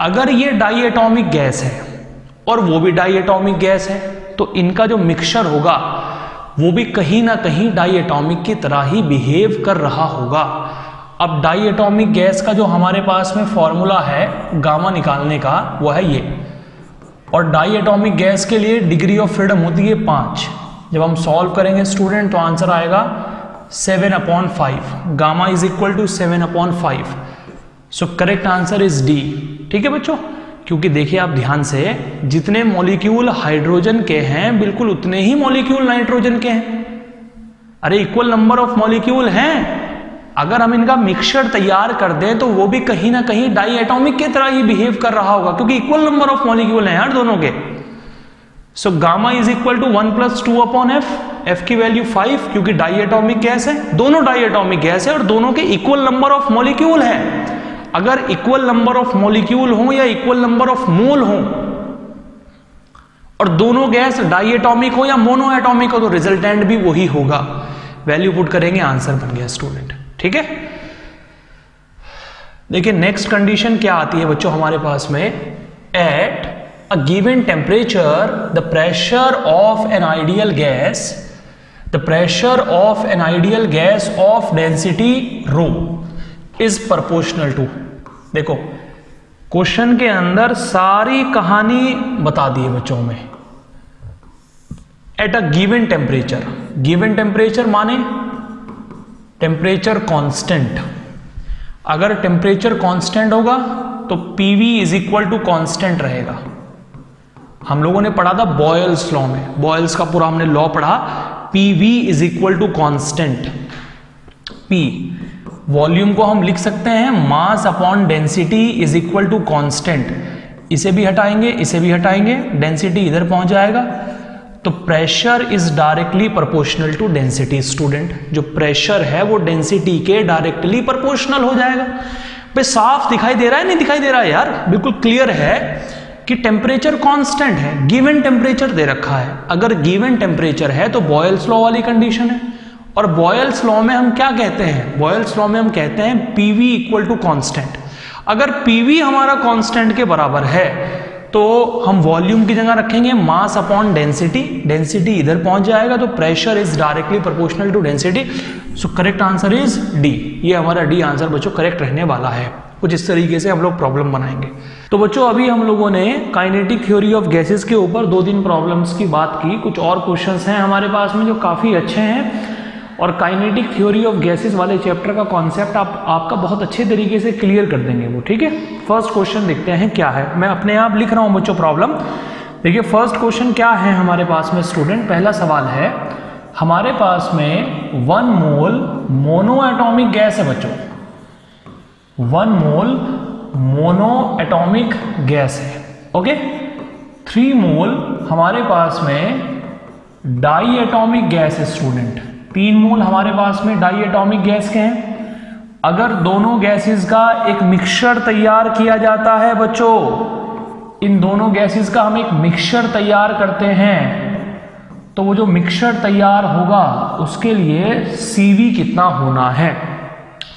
अगर ये डाई एटॉमिक गैस है, और वो भी डाई एटॉमिक गैस है तो इनका जो मिक्सचर होगा, वो भी कहीं ना कहीं डाई एटॉमिक की तरह ही बिहेव कर रहा होगा। अब डाई एटॉमिक गैस का जो हमारे पास में फॉर्मूला है, गामा निकालने का वो है ये। और डाई एटॉमिक गैस के लिए डिग्री ऑफ़ फ्रीडम होती है पाँच। जब हम सॉल्व करेंगे स्टूडेंट तो आंसर आएगा seven upon five gamma is equal to seven upon five so correct answer is D ठीक है बच्चों? क्योंकि देखिए आप ध्यान से, जितने मॉलिक्यूल हाइड्रोजन के हैं, बिल्कुल उतने ही मॉलिक्यूल नाइट्रोजन के हैं। अरे इक्वल नंबर ऑफ़ मॉलिक्यूल हैं। अगर हम इनका मिक्सचर तैयार कर दें तो वो भी कहीं ना कहीं डाई एटॉमिक की तरह ही बिहेव कर रहा होगा, क्योंकि इक्वल नंबर ऑफ़ मॉलिक्यूल हैं यार दोनों के। So gamma is equal to one plus two upon F F की वैल्यू फाइव क्योंकि डाई एटॉमिक गैस है। दोनों डाई एटॉमिक गैस है और दोनों के इक्वल नंबर ऑफ़ मॉलिक्यूल है। अगर इक्वल नंबर ऑफ़ मॉलिक्यूल हो या इक्वल नंबर ऑफ़ मोल हो, और दोनों गैस डाई एटॉमिक हो या मोनो एटॉमिक हो तो रिजल्टेंट भी वही होगा। वैल्यू पुट करेंगे आंसर बन गया स्टूडेंट ठीक है? देखिए नेक्स्ट कंडीशन क्या आती है बच्चों हमारे पास में? At a given temperature the pressure of an ideal gas the pressure of an ideal gas of density rho is proportional to देखो क्वेश्चन के अंदर सारी कहानी बता दी है बच्चों में। At a given temperature given temperature माने टेम्परेचर कांस्टेंट अगर टेम्परेचर कांस्टेंट होगा तो PV is equal to constant रहेगा। हम लोगों ने पढ़ा था बॉयल्स लॉ में। बॉयल्स का पूरा हमने लॉ पढ़ा। P V is equal to constant P volume को हम लिख सकते हैं mass upon density is equal to constant इसे भी हटाएँगे, इसे भी हटाएँगे डेंसिटी इधर पहुँच जाएगा। तो pressure is directly proportional to density student जो प्रेशर है, वो डेंसिटी के डायरेक्टली प्रोपोर्शनल हो जाएगा। पे साफ़ दिखाई दे रहा है, नहीं दिखाई दे रहा है यार? बिल्कुल क्लियर है। कि टेम्परेचर कांस्टेंट है गिवन टेम्परेचर दे रखा है। अगर गिवन टेम्परेचर है तो बॉयल्स लॉ वाली कंडीशन है। और बॉयल्स लॉ में हम क्या कहते हैं? बॉयल्स लॉ में हम कहते हैं पीवी इक्वल टू कांस्टेंट अगर पीवी हमारा कांस्टेंट के बराबर है तो हम वॉल्यूम की जगह रखेंगे मास अपॉन डेंसिटी डेंसिटी इधर पहुँच जाएगा तो pressure is directly proportional to density so correct answer is D ये हमारा डी आंसर बच्चों करेक्ट रहने वाला है। कुछ इस तरीके से हम लोग प्रॉब्लम बनाएँगे। तो बच्चों, अभी हम लोगों ने काइनेटिक थ्योरी ऑफ़ गैसेस के ऊपर दो तीन प्रॉब्लम्स की बात की। कुछ और क्वेश्चंस हैं हमारे पास में जो काफ़ी अच्छे हैं। और काइनेटिक थ्योरी ऑफ़ गैसेस वाले चैप्टर का कॉन्सेप्ट आप, आपका बहुत अच्छे तरीके से क्लियर कर देंगे वो, ठीक है? फ़र्स्ट क्वेश्चन देखते हैं, क्या है? मैं अपने आप लिख रहा हूँ बच्चों प्रॉब्लम देखिए फ़र्स्ट क्वेश्चन क्या है हमारे पास में स्टूडेंट पहला सवाल है, हमारे पास में one mole mono atomic gas है बच्चों। One mole mono atomic gas है ओके थ्री मोल हमारे पास में डाई एटोमिक गैस है स्टूडेंट तीन मोल हमारे पास में डाई एटॉमिक गैस के हैं। अगर दोनों गैसेस का एक मिक्सचर तैयार किया जाता है, बच्चों, इन दोनों गैसेस का हम एक मिक्सचर तैयार करते हैं तो वो जो मिक्सचर तैयार होगा, उसके लिए सीवी कितना होना है?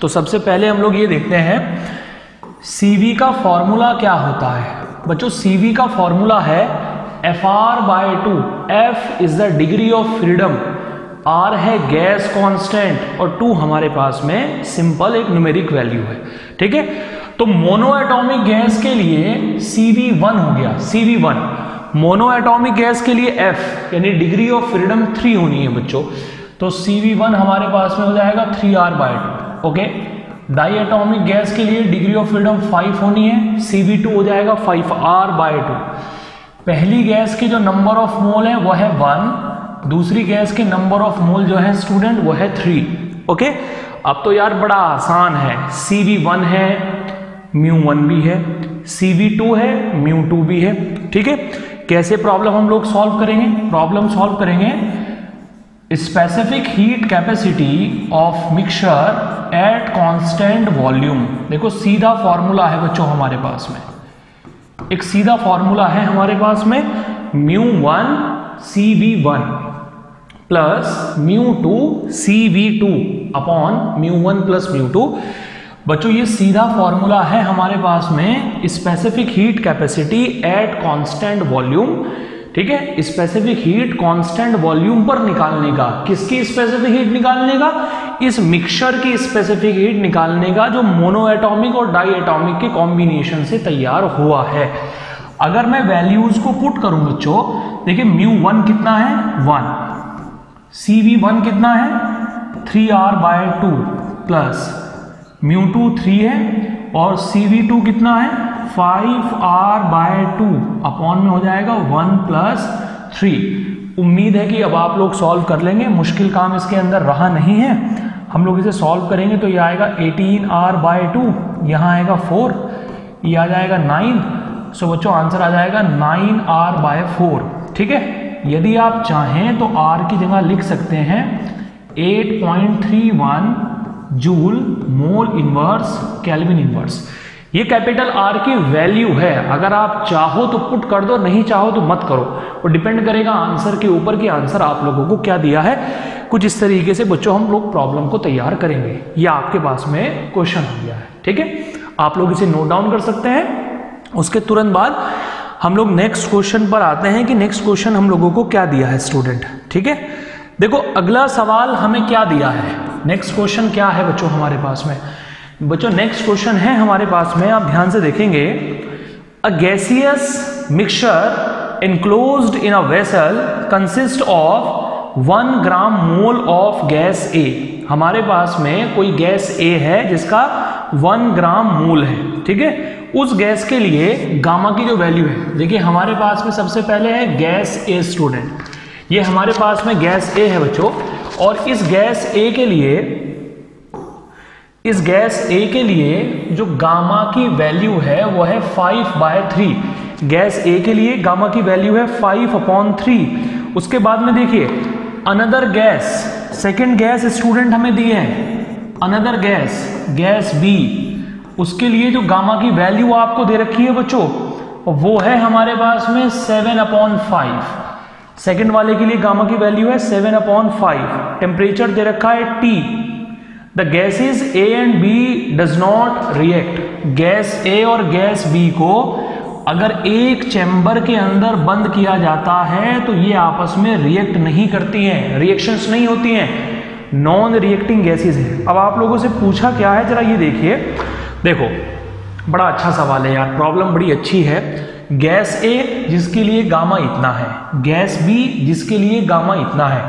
तो सबसे पहले हम लोग ये देखते हैं सीवी का फॉर्मूला क्या होता है? बच्चों सीवी का फॉर्मूला है F R by two F is the degree of freedom R है गैस कांस्टेंट और टू हमारे पास में सिंपल एक न्यूमेरिक वैल्यू है। ठीक है? तो मोनो एटॉमिक गैस के लिए सी वी वन हो गया। CV1 मोनो एटॉमिक गैस के लिए एफ़ यानी डिग्री ऑफ़ फ्रीडम थ्री होनी है बच्चों। तो सी वी वन हमारे पास में हो जाएगा three R by two okay diatomic gas के लिए डिग्री ऑफ़ फ्रीडम फाइव होनी है CV2 हो जाएगा फाइव आर बाय टू पहली गैस के जो नंबर ऑफ़ मोल है, वह है वन दूसरी गैस के नंबर ऑफ़ मोल जो है स्टूडेंट वो है थ्री ओके अब तो यार बड़ा आसान है. सी वी वन है म्यू वन भी है. सी वी टू है म्यू टू भी है. ठीक है? कैसे प्रॉब्लम हम लोग सॉल्व करेंगे? प्रॉब्लम सॉल्व करेंगे specific heat capacity of mixture at constant volume देखो, सीधा फॉर्मूला है बच्चों हमारे पास में। एक सीधा फॉर्मूला है हमारे पास में mu one C V one plus mu two C V two upon mu one plus mu two बच्चों, ये सीधा फॉर्मूला है हमारे पास में specific heat capacity at constant volume ठीक है? स्पेसिफिक हीट कांस्टेंट वॉल्यूम पर निकालने का। किसकी स्पेसिफिक हीट निकालने का? इस मिक्सचर की स्पेसिफिक हीट निकालने का जो मोनो एटॉमिक और डाई एटॉमिक के कॉम्बिनेशन से तैयार हुआ है। अगर मैं वैल्यूज़ को पुट करूँ बच्चों, देखिए म्यू वन कितना है? वन सी वी वन कितना है? Three R by two plus mu two three है और सी वी टू कितना है? Five R by two upon में हो जाएगा वन प्लस थ्री उम्मीद है कि अब आप लोग सॉल्व कर लेंगे। मुश्किल काम इसके अंदर रहा नहीं है। हम लोग इसे सॉल्व करेंगे तो ये आएगा एटीन आर बाय टू यहाँ आएगा फोर ये आ जाएगा नाइन सो बच्चों आंसर आ जाएगा नाइन आर बाय फोर ठीक है? यदि आप चाहें तो आर की जगह लिख सकते हैं। Eight point three one joule mole inverse kelvin inverse ये कैपिटल आर की वैल्यू है। अगर आप चाहो तो पुट कर दो, नहीं चाहो तो मत करो। और डिपेंड करेगा आंसर के ऊपर कि आंसर आप लोगों को क्या दिया है। कुछ इस तरीके से बच्चों, हम लोग प्रॉब्लम को तैयार करेंगे। ये आपके पास में क्वेश्चन हो गया है, ठीक है? आप लोग इसे नोट डाउन कर सकते हैं। उसके तुरंत बाद हम लोग नेक्स्ट क्वेश्चन पर आते हैं कि नेक्स्ट क्वेश्चन हम लोगों को क्या दिया है स्टूडेंट ठीक है? देखो, अगला सवाल हमें क्या दिया है? नेक्स्ट क्वेश्चन क्या है बच्चों हमारे पास में? बच्चों नेक्स्ट क्वेश्चन है हमारे पास में, आप ध्यान से देखेंगे। A gaseous mixture enclose in a vessel consist of one gram mole of gas A हमारे पास में कोई गैस ए है जिसका वन ग्राम मोल है, ठीक है? उस गैस के लिए गामा की जो वैल्यू है, देखिए, हमारे पास में सबसे पहले है गैस ए स्टूडेंट ये हमारे पास में गैस ए है बच्चों, और इस गैस ए के लिए इस गैस ए के लिए जो गामा की वैल्यू है वो है five by three gas A के लिए गामा की वैल्यू है फाइव अपॉन थ्री उसके बाद में देखिए another gas second gas student हमें दिए हैं. अनदर गैस गैस बी उसके लिए जो गामा की वैल्यू आपको दे रखी है बच्चों, वो है हमारे पास में सेवन अपॉन फाइव सेकेंड वाले के लिए गामा की वैल्यू है सेवन अपॉन फाइव टेम्परेचर दे रखा है T the gases A and B does not react gas A और गैस बी को अगर एक चैम्बर के अंदर बंद किया जाता है तो ये आपस में रिएक्ट नहीं करती हैं रिएक्शंस नहीं होती हैं। नॉन रिएक्टिंग गैसेज है। अब आप लोगों से पूछा क्या है, जरा ये देखिए। देखो, बड़ा अच्छा सवाल है यार प्रॉब्लम बड़ी अच्छी है। गैस ए जिसके लिए गामा इतना है गैस बी जिसके लिए गामा इतना है।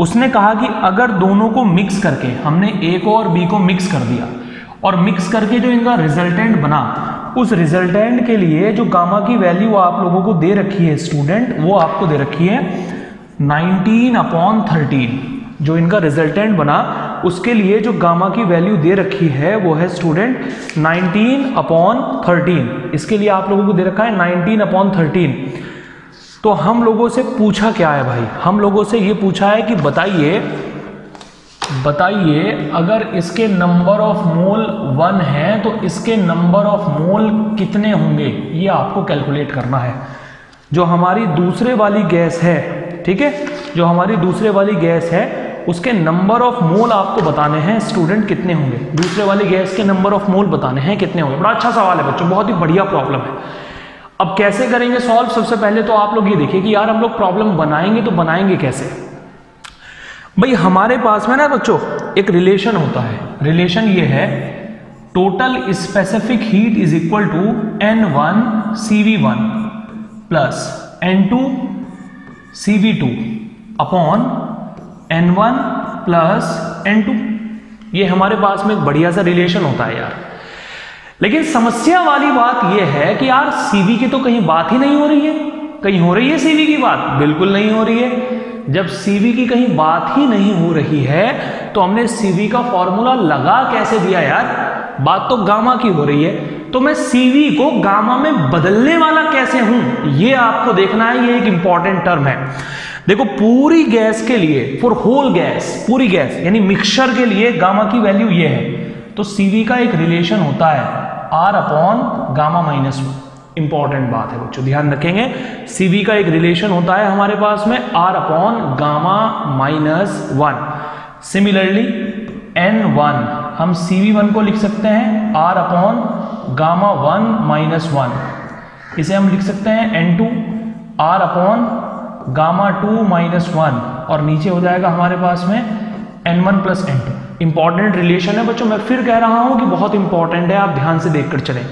उसने कहा कि अगर दोनों को मिक्स करके हमने ए को और बी को मिक्स कर दिया और मिक्स करके जो इनका रिजल्टेंट बना, उस रिजल्टेंट के लिए जो गामा की वैल्यू आप लोगों को दे रखी है स्टूडेंट वो आपको दे रखी है 19 अपॉन थर्टीन जो इनका रिजल्टेंट बना, उसके लिए जो गामा की वैल्यू दे रखी है, वो है स्टूडेंट 19 अपॉन थर्टीन इसके लिए आप लोगों को दे रखा है 19 अपॉन थर्टीन तो हम लोगों से पूछा क्या है भाई? हम लोगों से ये पूछा है कि बताइए बताइए, अगर इसके नंबर ऑफ़ मोल वन है तो इसके नंबर ऑफ़ मोल कितने होंगे? ये आपको कैलकुलेट करना है। जो हमारी दूसरे वाली गैस है, ठीक है? जो हमारी दूसरे वाली गैस है, उसके नंबर ऑफ़ मोल आपको बताने हैं स्टूडेंट कितने होंगे? दूसरे वाली गैस के नंबर ऑफ़ मोल बताने हैं कितने होंगे? बड़ा अच्छा सवाल है बच्चों, बहुत ही बढ़िया प्रॉब्लम है। अब कैसे करेंगे सॉल्व? सबसे पहले तो आप लोग ये देखिए कि यार, हम लोग प्रॉब्लम बनाएँगे तो बनाएँगे कैसे? भाई, हमारे पास में ना बच्चों, एक रिलेशन होता है। रिलेशन ये है total specific heat is equal to n one C V one plus n two C V two upon n one plus n two ये हमारे पास में एक बढ़िया सा रिलेशन होता है यार। लेकिन समस्या वाली बात यह है कि यार सीवी की तो कहीं बात ही नहीं हो रही है। कहीं हो रही है सीवी की बात? बिल्कुल नहीं हो रही है। जब सीवी की कहीं बात ही नहीं हो रही है तो हमने सीवी का फॉर्मूला लगा कैसे दिया यार? बात तो गामा की हो रही है। तो मैं सीवी को गामा में बदलने वाला कैसे हूँ? ये आपको देखना है, ये एक इंपॉर्टेंट टर्म है। देखो, पूरी गैस के लिए फॉर होल गैस पूरी गैस, यानी मिक्सचर के लिए गामा की वैल्यू ये है। तो सीवी का एक रिलेशन होता है R upon gamma minus one important बात है बच्चों, ध्यान रखेंगे। सीवी का एक रिलेशन होता है हमारे पास में R upon gamma minus one similarly n one हम सीवी वन को लिख सकते हैं R upon gamma one minus one इसे हम लिख सकते हैं n two R upon gamma two minus one और नीचे हो जाएगा हमारे पास में n one plus n two important relation है, बच्चों, मैं फिर कह रहा हूँ कि बहुत इंपॉर्टेंट है, आप ध्यान से देखकर चलें।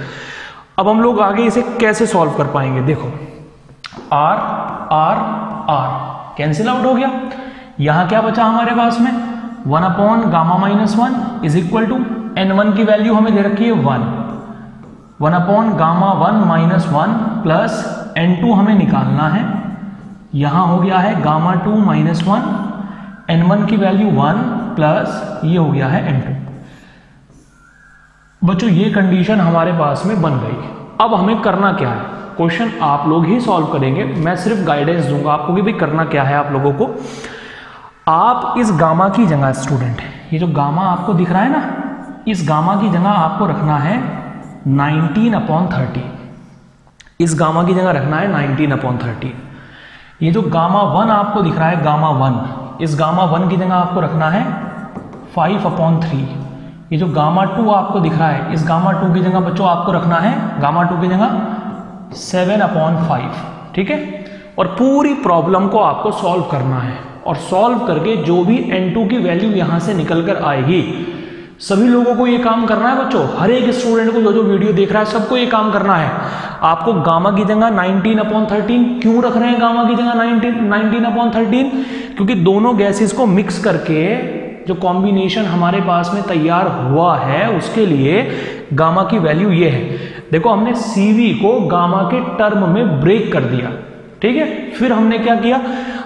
अब हम लोग आगे इसे कैसे सॉल्व कर पाएँगे? देखो R R R cancel out हो गया। यहाँ क्या बचा हमारे पास में? One upon gamma minus one is equal to n one की वैल्यू हमें दे रखी है one one upon gamma one minus one plus n two हमें निकालना है। यहाँ हो गया है gamma two minus one n one की वैल्यू वन प्लस ये हो गया है एन टू बच्चों, ये कंडीशन हमारे पास में बन गई. अब हमें करना क्या है? क्वेश्चन आप लोग ही सॉल्व करेंगे. मैं सिर्फ़ गाइडेंस दूँगा आपको कि भाई करना क्या है आप लोगों को. आप इस गामा की जगह स्टूडेंट ये जो गामा आपको दिख रहा है ना, इस गामा की जगह आपको रखना है 19 अपॉन थर्टी इस गामा की जगह रखना है 19 अपॉन थर्टी ये जो गामा वन आपको दिख रहा है गामा वन इस गामा वन की जगह आपको रखना है फाइव अपॉन थ्री ये जो गामा टू आपको दिख रहा है, इस गामा टू की जगह बच्चों आपको रखना है गामा टू की जगह सेवन अपॉन फाइव ठीक है? और पूरी प्रॉब्लम को आपको सॉल्व करना है। और सॉल्व करके जो भी एन टू की वैल्यू यहाँ से निकल कर आएगी, सभी लोगों को ये काम करना है बच्चों? हर एक स्टूडेंट को जो जो वीडियो देख रहा है, सबको ये काम करना है। आपको गामा की जगह 19 अपॉन थर्टीन क्यों रख रहे हैं गामा की जगह 19 19 अपॉन थर्टीन क्योंकि दोनों गैसेस को मिक्स करके जो कॉम्बिनेशन हमारे पास में तैयार हुआ है, उसके लिए गामा की वैल्यू ये है। देखो, हमने सीवी को गामा के टर्म में ब्रेक कर दिया, ठीक है? फिर हमने क्या किया?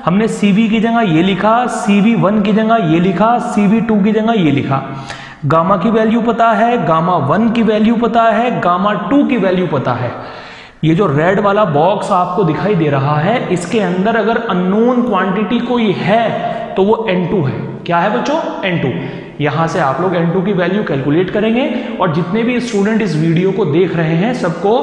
हमने सीवी की जगह ये लिखा सीवी वन की जगह ये लिखा सीवी टू की जगह ये लिखा। गामा की वैल्यू पता है गामा वन की वैल्यू पता है गामा टू की वैल्यू पता है। ये जो रेड वाला बॉक्स आपको दिखाई दे रहा है, इसके अंदर अगर अननोन क्वांटिटी कोई है तो वो N2 है। क्या है बच्चों? N2 यहाँ से आप लोग N2 की वैल्यू कैलकुलेट करेंगे और जितने भी स्टूडेंट इस वीडियो को देख रहे हैं, सबको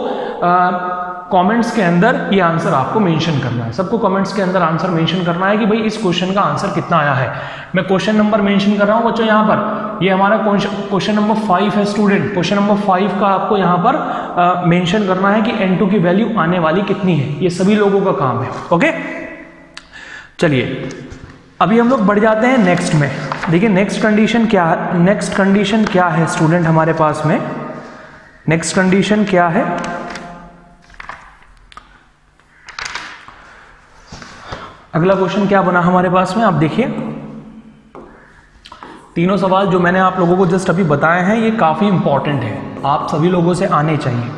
कमेंट्स के अंदर ये आंसर आपको मेंशन करना है। सबको कमेंट्स के अंदर आंसर मेंशन करना है कि भाई इस क्वेश्चन का आंसर कितना आया है। मैं क्वेश्चन नंबर मेंशन कर रहा हूँ बच्चों यहाँ पर। ये हमारा क्वेश्चन नंबर फाइव है स्टूडेंट क्वेश्चन नंबर फाइव का आपको यहाँ पर मेंशन करना है कि एन की वैल्यू आने वाली कितनी है। ये सभी लोगों का काम है। ओके चलिए। अभी हम लोग बढ़ जाते हैं नेक्स्ट में। देखिए नेक्स्ट कंडीशन क्या है नेक्स्ट कंडीशन क्या है स्टूडेंट हमारे पास में? नेक्स्ट कंडीशन क्या है? अगला क्वेश्चन क्या बना हमारे पास में? आप देखिए। तीनों सवाल जो मैंने आप लोगों को जस्ट अभी बताए हैं, ये काफ़ी इंपॉर्टेंट है। आप सभी लोगों से आने चाहिए।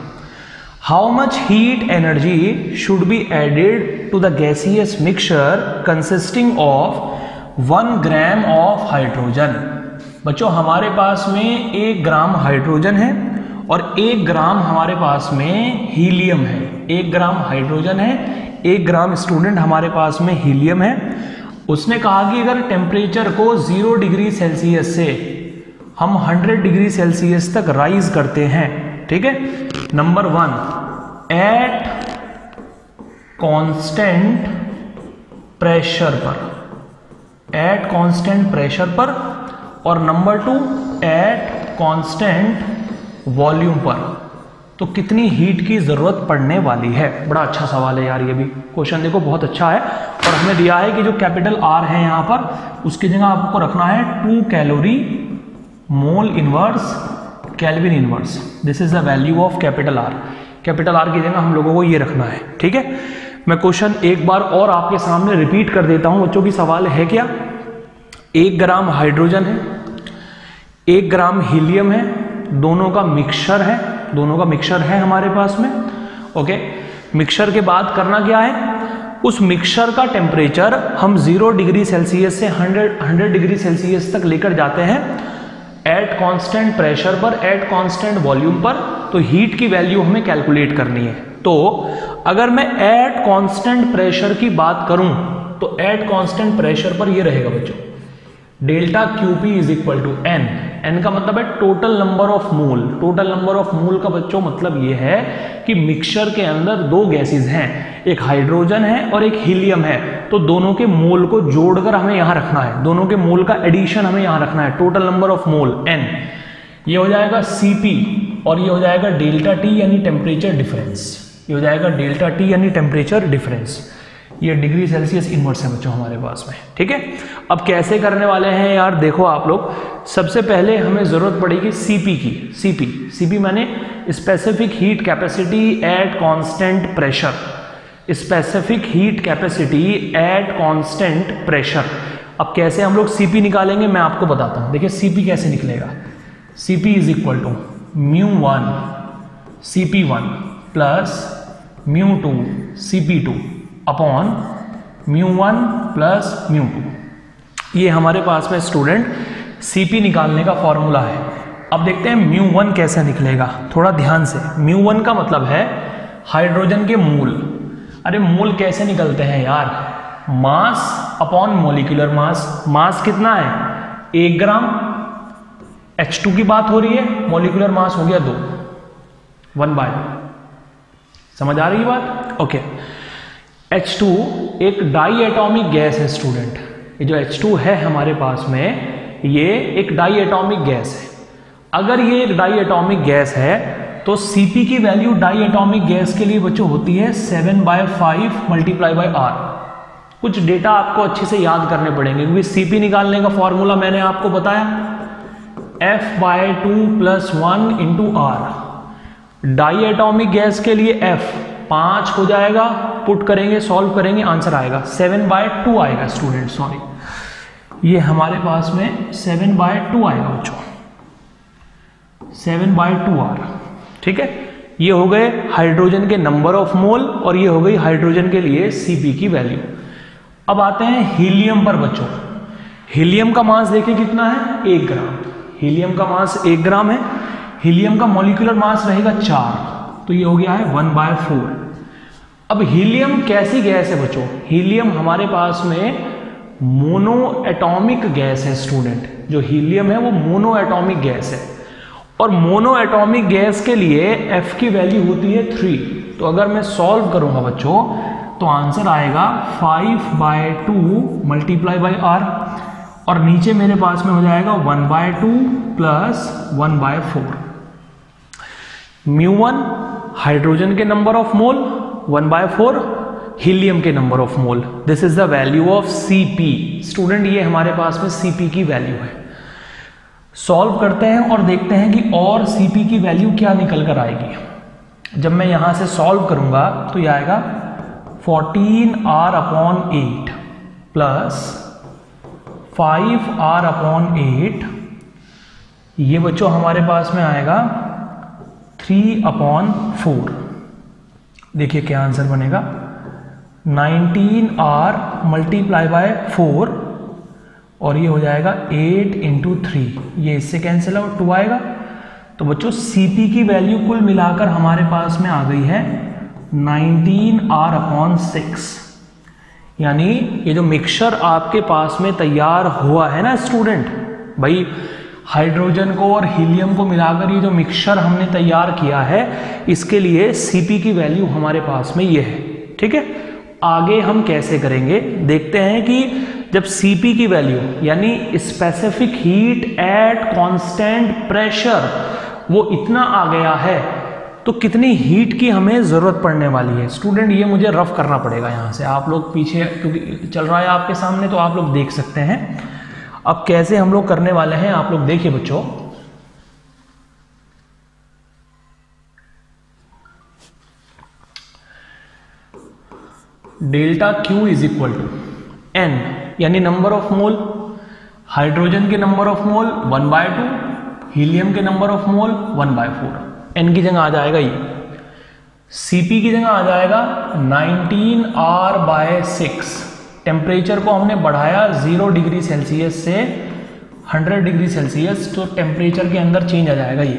How much heat energy should be added to the gaseous mixture consisting of one gram of hydrogen बच्चों, हमारे पास में एक ग्राम हाइड्रोजन है और एक ग्राम हमारे पास में हीलियम है। एक ग्राम हाइड्रोजन है, एक ग्राम स्टूडेंट हमारे पास में हीलियम है। उसने कहा कि अगर टेम्परेचर को ज़ीरो डिग्री सेल्सियस से हम 100 डिग्री सेल्सियस तक राइज करते हैं, ठीक है? Number one at constant pressure पर। एट कांस्टेंट प्रेशर पर और number two at constant volume पर। तो कितनी हीट की ज़रूरत पड़ने वाली है? बड़ा अच्छा सवाल है यार ये भी। क्वेश्चन देखो, बहुत अच्छा है। और हमें दिया है कि जो कैपिटल आर है यहाँ पर, उसकी जगह आपको रखना है two calorie mole inverse kelvin inverse this is the value of capital R capital R की जगह हम लोगों को ये रखना है, ठीक है? मैं क्वेश्चन एक बार और आपके सामने रिपीट कर देता हूँ, बच्चों की सवाल है क्या? एक ग्राम हाइड्रोजन है, एक ग्राम हीलियम है, दोनों का मिक्सचर है, दोनों का मिक्सचर है हमारे पास में ओके मिक्सचर के बाद करना क्या है? उस मिक्सचर का टेम्परेचर हम ज़ीरो डिग्री सेल्सियस से हंड्रेड हंड्रेड डिग्री सेल्सियस तक लेकर जाते हैं। एट कांस्टेंट प्रेशर पर एट कांस्टेंट वॉल्यूम पर तो हीट की वैल्यू हमें कैलकुलेट करनी है। तो अगर मैं एट कांस्टेंट प्रेशर की बात करूँ तो एट कांस्टेंट प्रेशर पर ये रहेगा बच्चों। Delta QP is equal to n. N का मतलब है total number of mole total number of mole का बच्चों मतलब ये है कि मिक्सचर के अंदर दो गैसेस हैं. एक हाइड्रोजन है और एक हीलियम है. तो दोनों के मोल को जोड़कर हमें यहाँ रखना है. दोनों के मोल का एडिशन हमें यहाँ रखना है. Total number of mole n ये हो जाएगा सीपी और ये हो जाएगा डेल्टा टी यानी टेम्परेचर डिफरेंस ये हो जाएगा डेल्टा टी यानी टेम्परेचर डिफरेंस ये डिग्री सेल्सियस इनवर्स है बच्चों हमारे पास में, ठीक है? अब कैसे करने वाले हैं यार, देखो आप लोग। सबसे पहले हमें ज़रूरत पड़ेगी सीपी की सीपी सीपी माने specific heat capacity at constant pressure specific heat capacity at constant pressure अब कैसे हम लोग सीपी निकालेंगे, मैं आपको बताता हूँ। देखिए सीपी कैसे निकलेगा? CP is equal to mu one C P one plus mu two C P two upon mu one plus mu two ये हमारे पास में स्टूडेंट सीपी निकालने का फॉर्मूला है। अब देखते हैं म्यू वन कैसे निकलेगा। थोड़ा ध्यान से। म्यू वन का मतलब है हाइड्रोजन के मूल। अरे मूल कैसे निकलते हैं यार? मास अपॉन मोलिकुलर मास मास कितना है? एक ग्राम। H2 की बात हो रही है। मोलिकुलर मास हो गया दो। वन बाय समझ आ रही बात? Okay okay. H2 एक डाई एटॉमिक गैस है स्टूडेंट ये जो H2 है हमारे पास में, ये एक डाई एटॉमिक गैस है. अगर ये एक डाई एटॉमिक गैस है तो Cp की वैल्यू डाई एटॉमिक गैस के लिए बच्चों होती है seven by five multiply by R कुछ डेटा आपको अच्छे से याद करने पड़ेंगे, क्योंकि Cp निकालने का फॉर्मूला मैंने आपको बताया. F by two plus one into R diatomic gas के लिए F पाँच हो जाएगा पुट करेंगे सॉल्व करेंगे आंसर आएगा। सेवन बाय टू आएगा स्टूडेंट सॉरी ये हमारे पास में सेवन बाय टू आएगा, बच्चों। सेवन बाय टू आर ठीक है? ये हो गए हाइड्रोजन के नंबर ऑफ़ मोल और ये हो गई हाइड्रोजन के लिए सीपी की वैल्यू अब आते हैं हीलियम पर, बच्चों। हीलियम का मास देखिए कितना है? एक ग्राम हीलियम का मास एक ग्राम है। हीलियम का मोलिकुलर मास रहेगा चार। तो ये हो गया है वन बाय फोर अब हीलियम कैसी गैस है बच्चों? हीलियम हमारे पास में मोनो एटॉमिक गैस है, स्टूडेंट। जो हीलियम है, वो मोनो एटॉमिक गैस है। और मोनो एटॉमिक गैस के लिए एफ़ की वैल्यू होती है थ्री तो अगर मैं सॉल्व करूँगा बच्चों तो आंसर आएगा five by two multiply by R और नीचे मेरे पास में हो जाएगा one by two plus one by four mu one, hydrogen के number of mole one by four, helium के number of mole. This is the value of C P student ये हमारे पास में सीपी की वैल्यू है। सॉल्व करते हैं और देखते हैं कि और सीपी की वैल्यू क्या निकल कर आएगी। जब मैं यहाँ से सॉल्व करूँगा तो ये आएगा 14 R upon eight plus 5 R upon eight ये बच्चों हमारे पास में आएगा 3 अपॉन फोर देखिए क्या आंसर बनेगा। 19 आर मल्टीप्लाई बाय फोर और ये हो जाएगा 8 इंटू थ्री। ये इससे कैंसिल आउट टू आएगा। तो बच्चों सीपी की वैल्यू कुल मिलाकर हमारे पास में आ गई है 19 आर अपॉन सिक्स। यानी ये जो मिक्सचर आपके पास में तैयार हुआ है ना, स्टूडेंट, भाई हाइड्रोजन को और हीलियम को मिलाकर ये जो मिक्सचर हमने तैयार किया है, इसके लिए सीपी की वैल्यू हमारे पास में ये है, ठीक है? आगे हम कैसे करेंगे? देखते हैं कि जब सीपी की वैल्यू यानी specific heat at constant pressure वो इतना आ गया है तो कितनी हीट की हमें ज़रूरत पड़ने वाली है? स्टूडेंट ये मुझे रफ करना पड़ेगा यहाँ से। आप लोग पीछे, क्योंकि चल रहा है आपके सामने तो आप लोग देख सकते हैं। अब कैसे हम लोग करने वाले हैं, आप लोग देखिए बच्चों। Delta Q is equal to n यानी नंबर ऑफ़ मोल हाइड्रोजन के number of mole one by two helium के number of mole one by four n की जगह आ जाएगा ये। सीपी की जगह आ जाएगा 19 आर बाय सिक्स टेम्परेचर को हमने बढ़ाया ज़ीरो डिग्री सेल्सियस से 100 डिग्री सेल्सियस तो टेम्परेचर के अंदर चेंज आ जाएगा ये।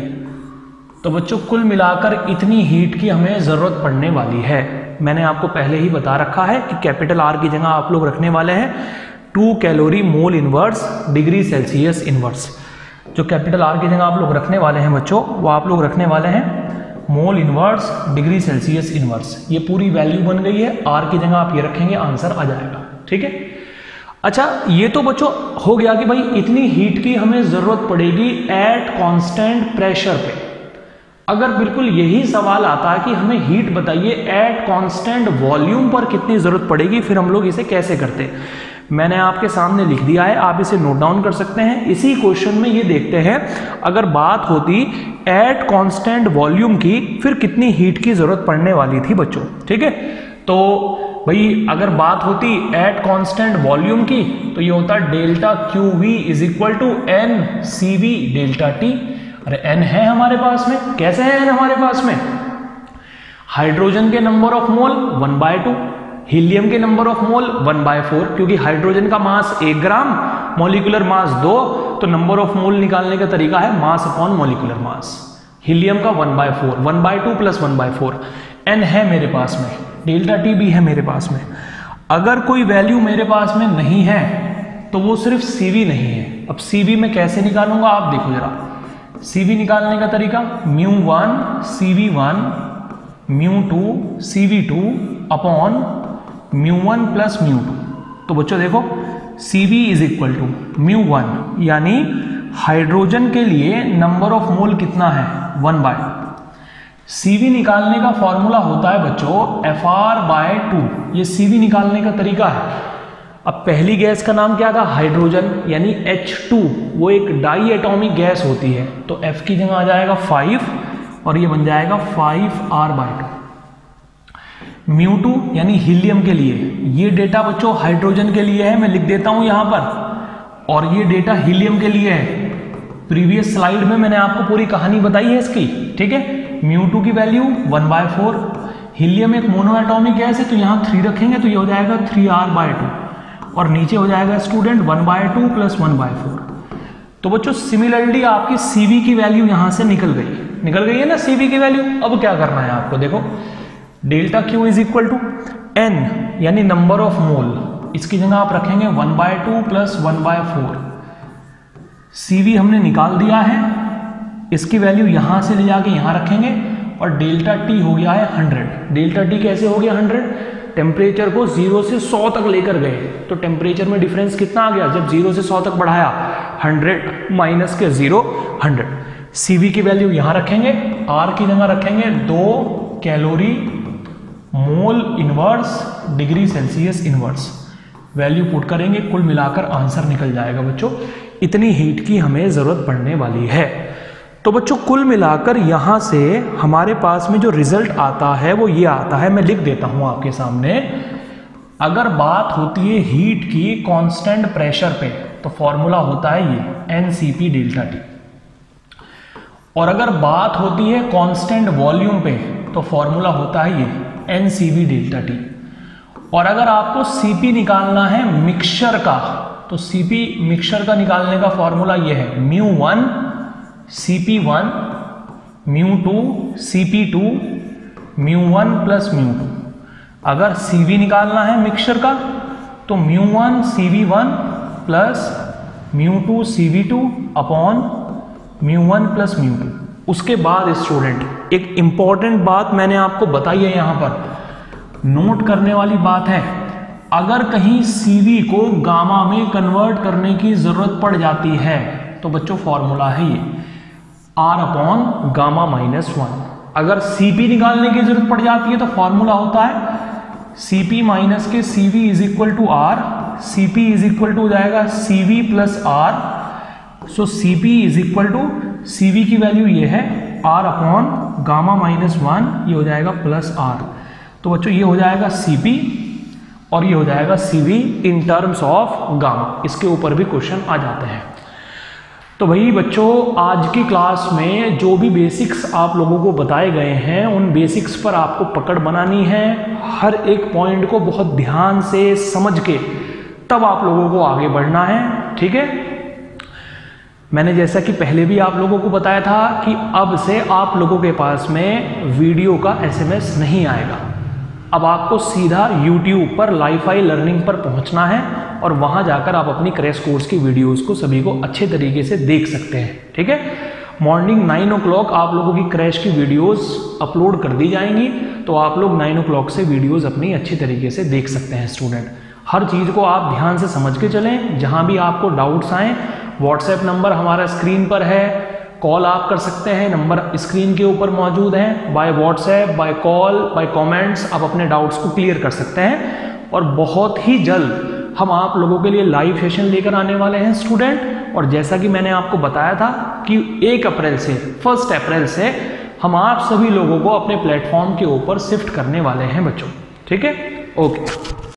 तो बच्चों, कुल मिलाकर इतनी हीट की हमें ज़रूरत पड़ने वाली है। मैंने आपको पहले ही बता रखा है कि कैपिटल आर की जगह आप लोग रखने वाले हैं। Two calorie mole inverse degree Celsius inverse जो कैपिटल आर की जगह आप लोग रखने वाले हैं बच्चों, वो आप लोग रखने वाले हैं mole inverse degree Celsius inverse ये पूरी वैल्यू बन गई है आर की जगह आप ये रखेंगे आंसर आ जाएगा। ठीक है? अच्छा ये तो बच्चों हो गया कि भाई इतनी हीट की हमें ज़रूरत पड़ेगी एट कांस्टेंट प्रेशर पे। अगर बिल्कुल यही सवाल आता है कि हमें हीट बताइए एट कांस्टेंट वॉल्यूम पर कितनी ज़रूरत पड़ेगी, फिर हम लोग इसे कैसे करते? मैंने आपके सामने लिख दिया है, आप इसे नोट डाउन कर सकते हैं। इसी क्वेश्चन में ये देखते हैं, अगर बात होती एट कांस्टेंट वॉल्यूम की, फिर कितनी हीट की ज़रूरत पड़ने वाली थी बच्चों? ठीक है? तो भाई, अगर बात होती एट कांस्टेंट वॉल्यूम की तो ये होता delta Q V is equal to n C V delta T अरे एन है हमारे पास में? कैसे है एन हमारे पास में? हाइड्रोजन के number of mole one by two helium के number of mole one by four क्योंकि हाइड्रोजन का मास एक ग्राम मोलिकुलर मास दो तो नंबर ऑफ़ मोल निकालने का तरीका है mass upon molecular mass helium का one by four one by two plus one by four n है मेरे पास में। डेल्टा टी भी है मेरे पास में। अगर कोई वैल्यू मेरे पास में नहीं है तो वो सिर्फ़ सीवी नहीं है। अब सीवी मैं कैसे निकालूँगा, आप देखो जरा। सीवी निकालने का तरीका mu one CV one mu two CV two upon mu one plus mu two तो बच्चों देखो CV is equal to mu one यानी हाइड्रोजन के लिए नंबर ऑफ़ मोल कितना है? वन बाय सीवी निकालने का फॉर्मूला होता है बच्चों एफ़ आर बाय टू ये सीवी निकालने का तरीका है। अब पहली गैस का नाम क्या था? हाइड्रोजन यानी H2 वो एक डाई एटॉमिक गैस होती है। तो F की जगह आ जाएगा फाइव और ये बन जाएगा five R by two mu two यानी हीलियम के लिए। ये डेटा बच्चों हाइड्रोजन के लिए है। मैं लिख देता हूँ यहाँ पर। और ये डेटा हीलियम के लिए है। प्रीवियस स्लाइड में मैंने आपको पूरी कहानी बताई है इसकी, ठीक है? म्यू टू की value one by four, helium एक मोनो एटॉमिक गैस है तो यहाँ थ्री रखेंगे तो ये हो जाएगा थ्री आर बाय टू और नीचे हो जाएगा student one by two plus one by four तो बच्चों सिमिलरली आपकी सीवी की वैल्यू यहाँ से निकल गई। निकल गई है ना सीवी की वैल्यू? अब क्या करना है आपको, देखो। Delta Q is equal to n यानी नंबर ऑफ़ मोल इसकी जगह आप रखेंगे one by two plus one by four CV हमने निकाल दिया है इसकी वैल्यू यहाँ से ले जाके यहाँ रखेंगे और डेल्टा टी हो गया है 100 डेल्टा टी कैसे हो गया 100 टेम्परेचर को ज़ीरो से 100 तक लेकर गए। तो टेम्परेचर में डिफरेंस कितना आ गया? जब ज़ीरो से 100 तक बढ़ाया 100 माइनस के ज़ीरो 100 सीवी की वैल्यू यहाँ रखेंगे आर की जगह रखेंगे, दो calorie mole inverse degree Celsius inverse. Value put करेंगे, कुल मिलाकर आंसर निकल जाएगा बच्चों। इतनी हीट की हमें ज़रूरत पड़ने वाली है। तो बच्चों, कुल मिलाकर यहाँ से हमारे पास में जो रिज़ल्ट आता है, वो ये आता है, मैं लिख देता हूँ आपके सामने। अगर बात होती है हीट की कांस्टेंट प्रेशर पे तो फॉर्मूला होता है ये n C P delta T और अगर बात होती है कांस्टेंट वॉल्यूम पे तो फॉर्मूला होता है ये n C V delta T और अगर आपको सीपी निकालना है मिक्सचर का तो सीपी मिक्सचर का निकालने का फॉर्मूला ये है mu one C P one mu two C P two mu one plus mu two अगर सी वी निकालना है मिक्सचर का तो mu one C V one plus mu two C V two upon mu one plus mu two उसके बाद student एक important बात मैंने आपको बताई है यहाँ पर। नोट करने वाली बात है, अगर कहीं सीवी को गामा में कन्वर्ट करने की ज़रूरत पड़ जाती है तो बच्चों फॉर्मूला है ये। R upon gamma minus one अगर सीपी निकालने की ज़रूरत पड़ जाती है तो फॉर्मूला होता है सीपी माइनस के CV is equal to R CP is equal to हो जाएगा CV plus R so CP is equal to CV की वैल्यू ये है R upon gamma minus one ये हो जाएगा प्लस आर तो बच्चों ये हो जाएगा सीपी और ये हो जाएगा CV in terms of gamma इसके ऊपर भी क्वेश्चन आ जाते हैं। तो भाई बच्चों, आज की क्लास में जो भी बेसिक्स आप लोगों को बताए गए हैं, उन बेसिक्स पर आपको पकड़ बनानी है। हर एक पॉइंट को बहुत ध्यान से समझ के तब आप लोगों को आगे बढ़ना है, ठीक है? मैंने जैसा कि पहले भी आप लोगों को बताया था कि अब से आप लोगों के पास में वीडियो का एसएमएस नहीं आएगा। अब आपको सीधा YouTube पर लाइफाई लर्निंग पर पहुँचना है और वहाँ जाकर आप अपनी क्रैश कोर्स की वीडियोस को सभी को अच्छे तरीके से देख सकते हैं, ठीक है? मॉर्निंग नाइन ओ आप लोगों की क्रैश की वीडियोस अपलोड कर दी जाएँगी तो आप लोग नाइन ओ से वीडियोस अपनी अच्छी तरीके से देख सकते हैं स्टूडेंट हर चीज़ को आप ध्यान से समझ के चलें, जहाँ भी आपको डाउट्स आए व्हाट्सएप नंबर हमारा स्क्रीन पर है कॉल आप कर सकते हैं, नंबर स्क्रीन के ऊपर मौजूद हैं। By WhatsApp by call by comments आप अपने डाउट्स को क्लियर कर सकते हैं। और बहुत ही जल्द हम आप लोगों के लिए लाइव सेशन लेकर आने वाले हैं स्टूडेंट और जैसा कि मैंने आपको बताया था कि एक अप्रैल से फ़र्स्ट अप्रैल से हम आप सभी लोगों को अपने प्लेटफॉर्म के ऊपर शिफ्ट करने वाले हैं, बच्चों। ठीक है? ओके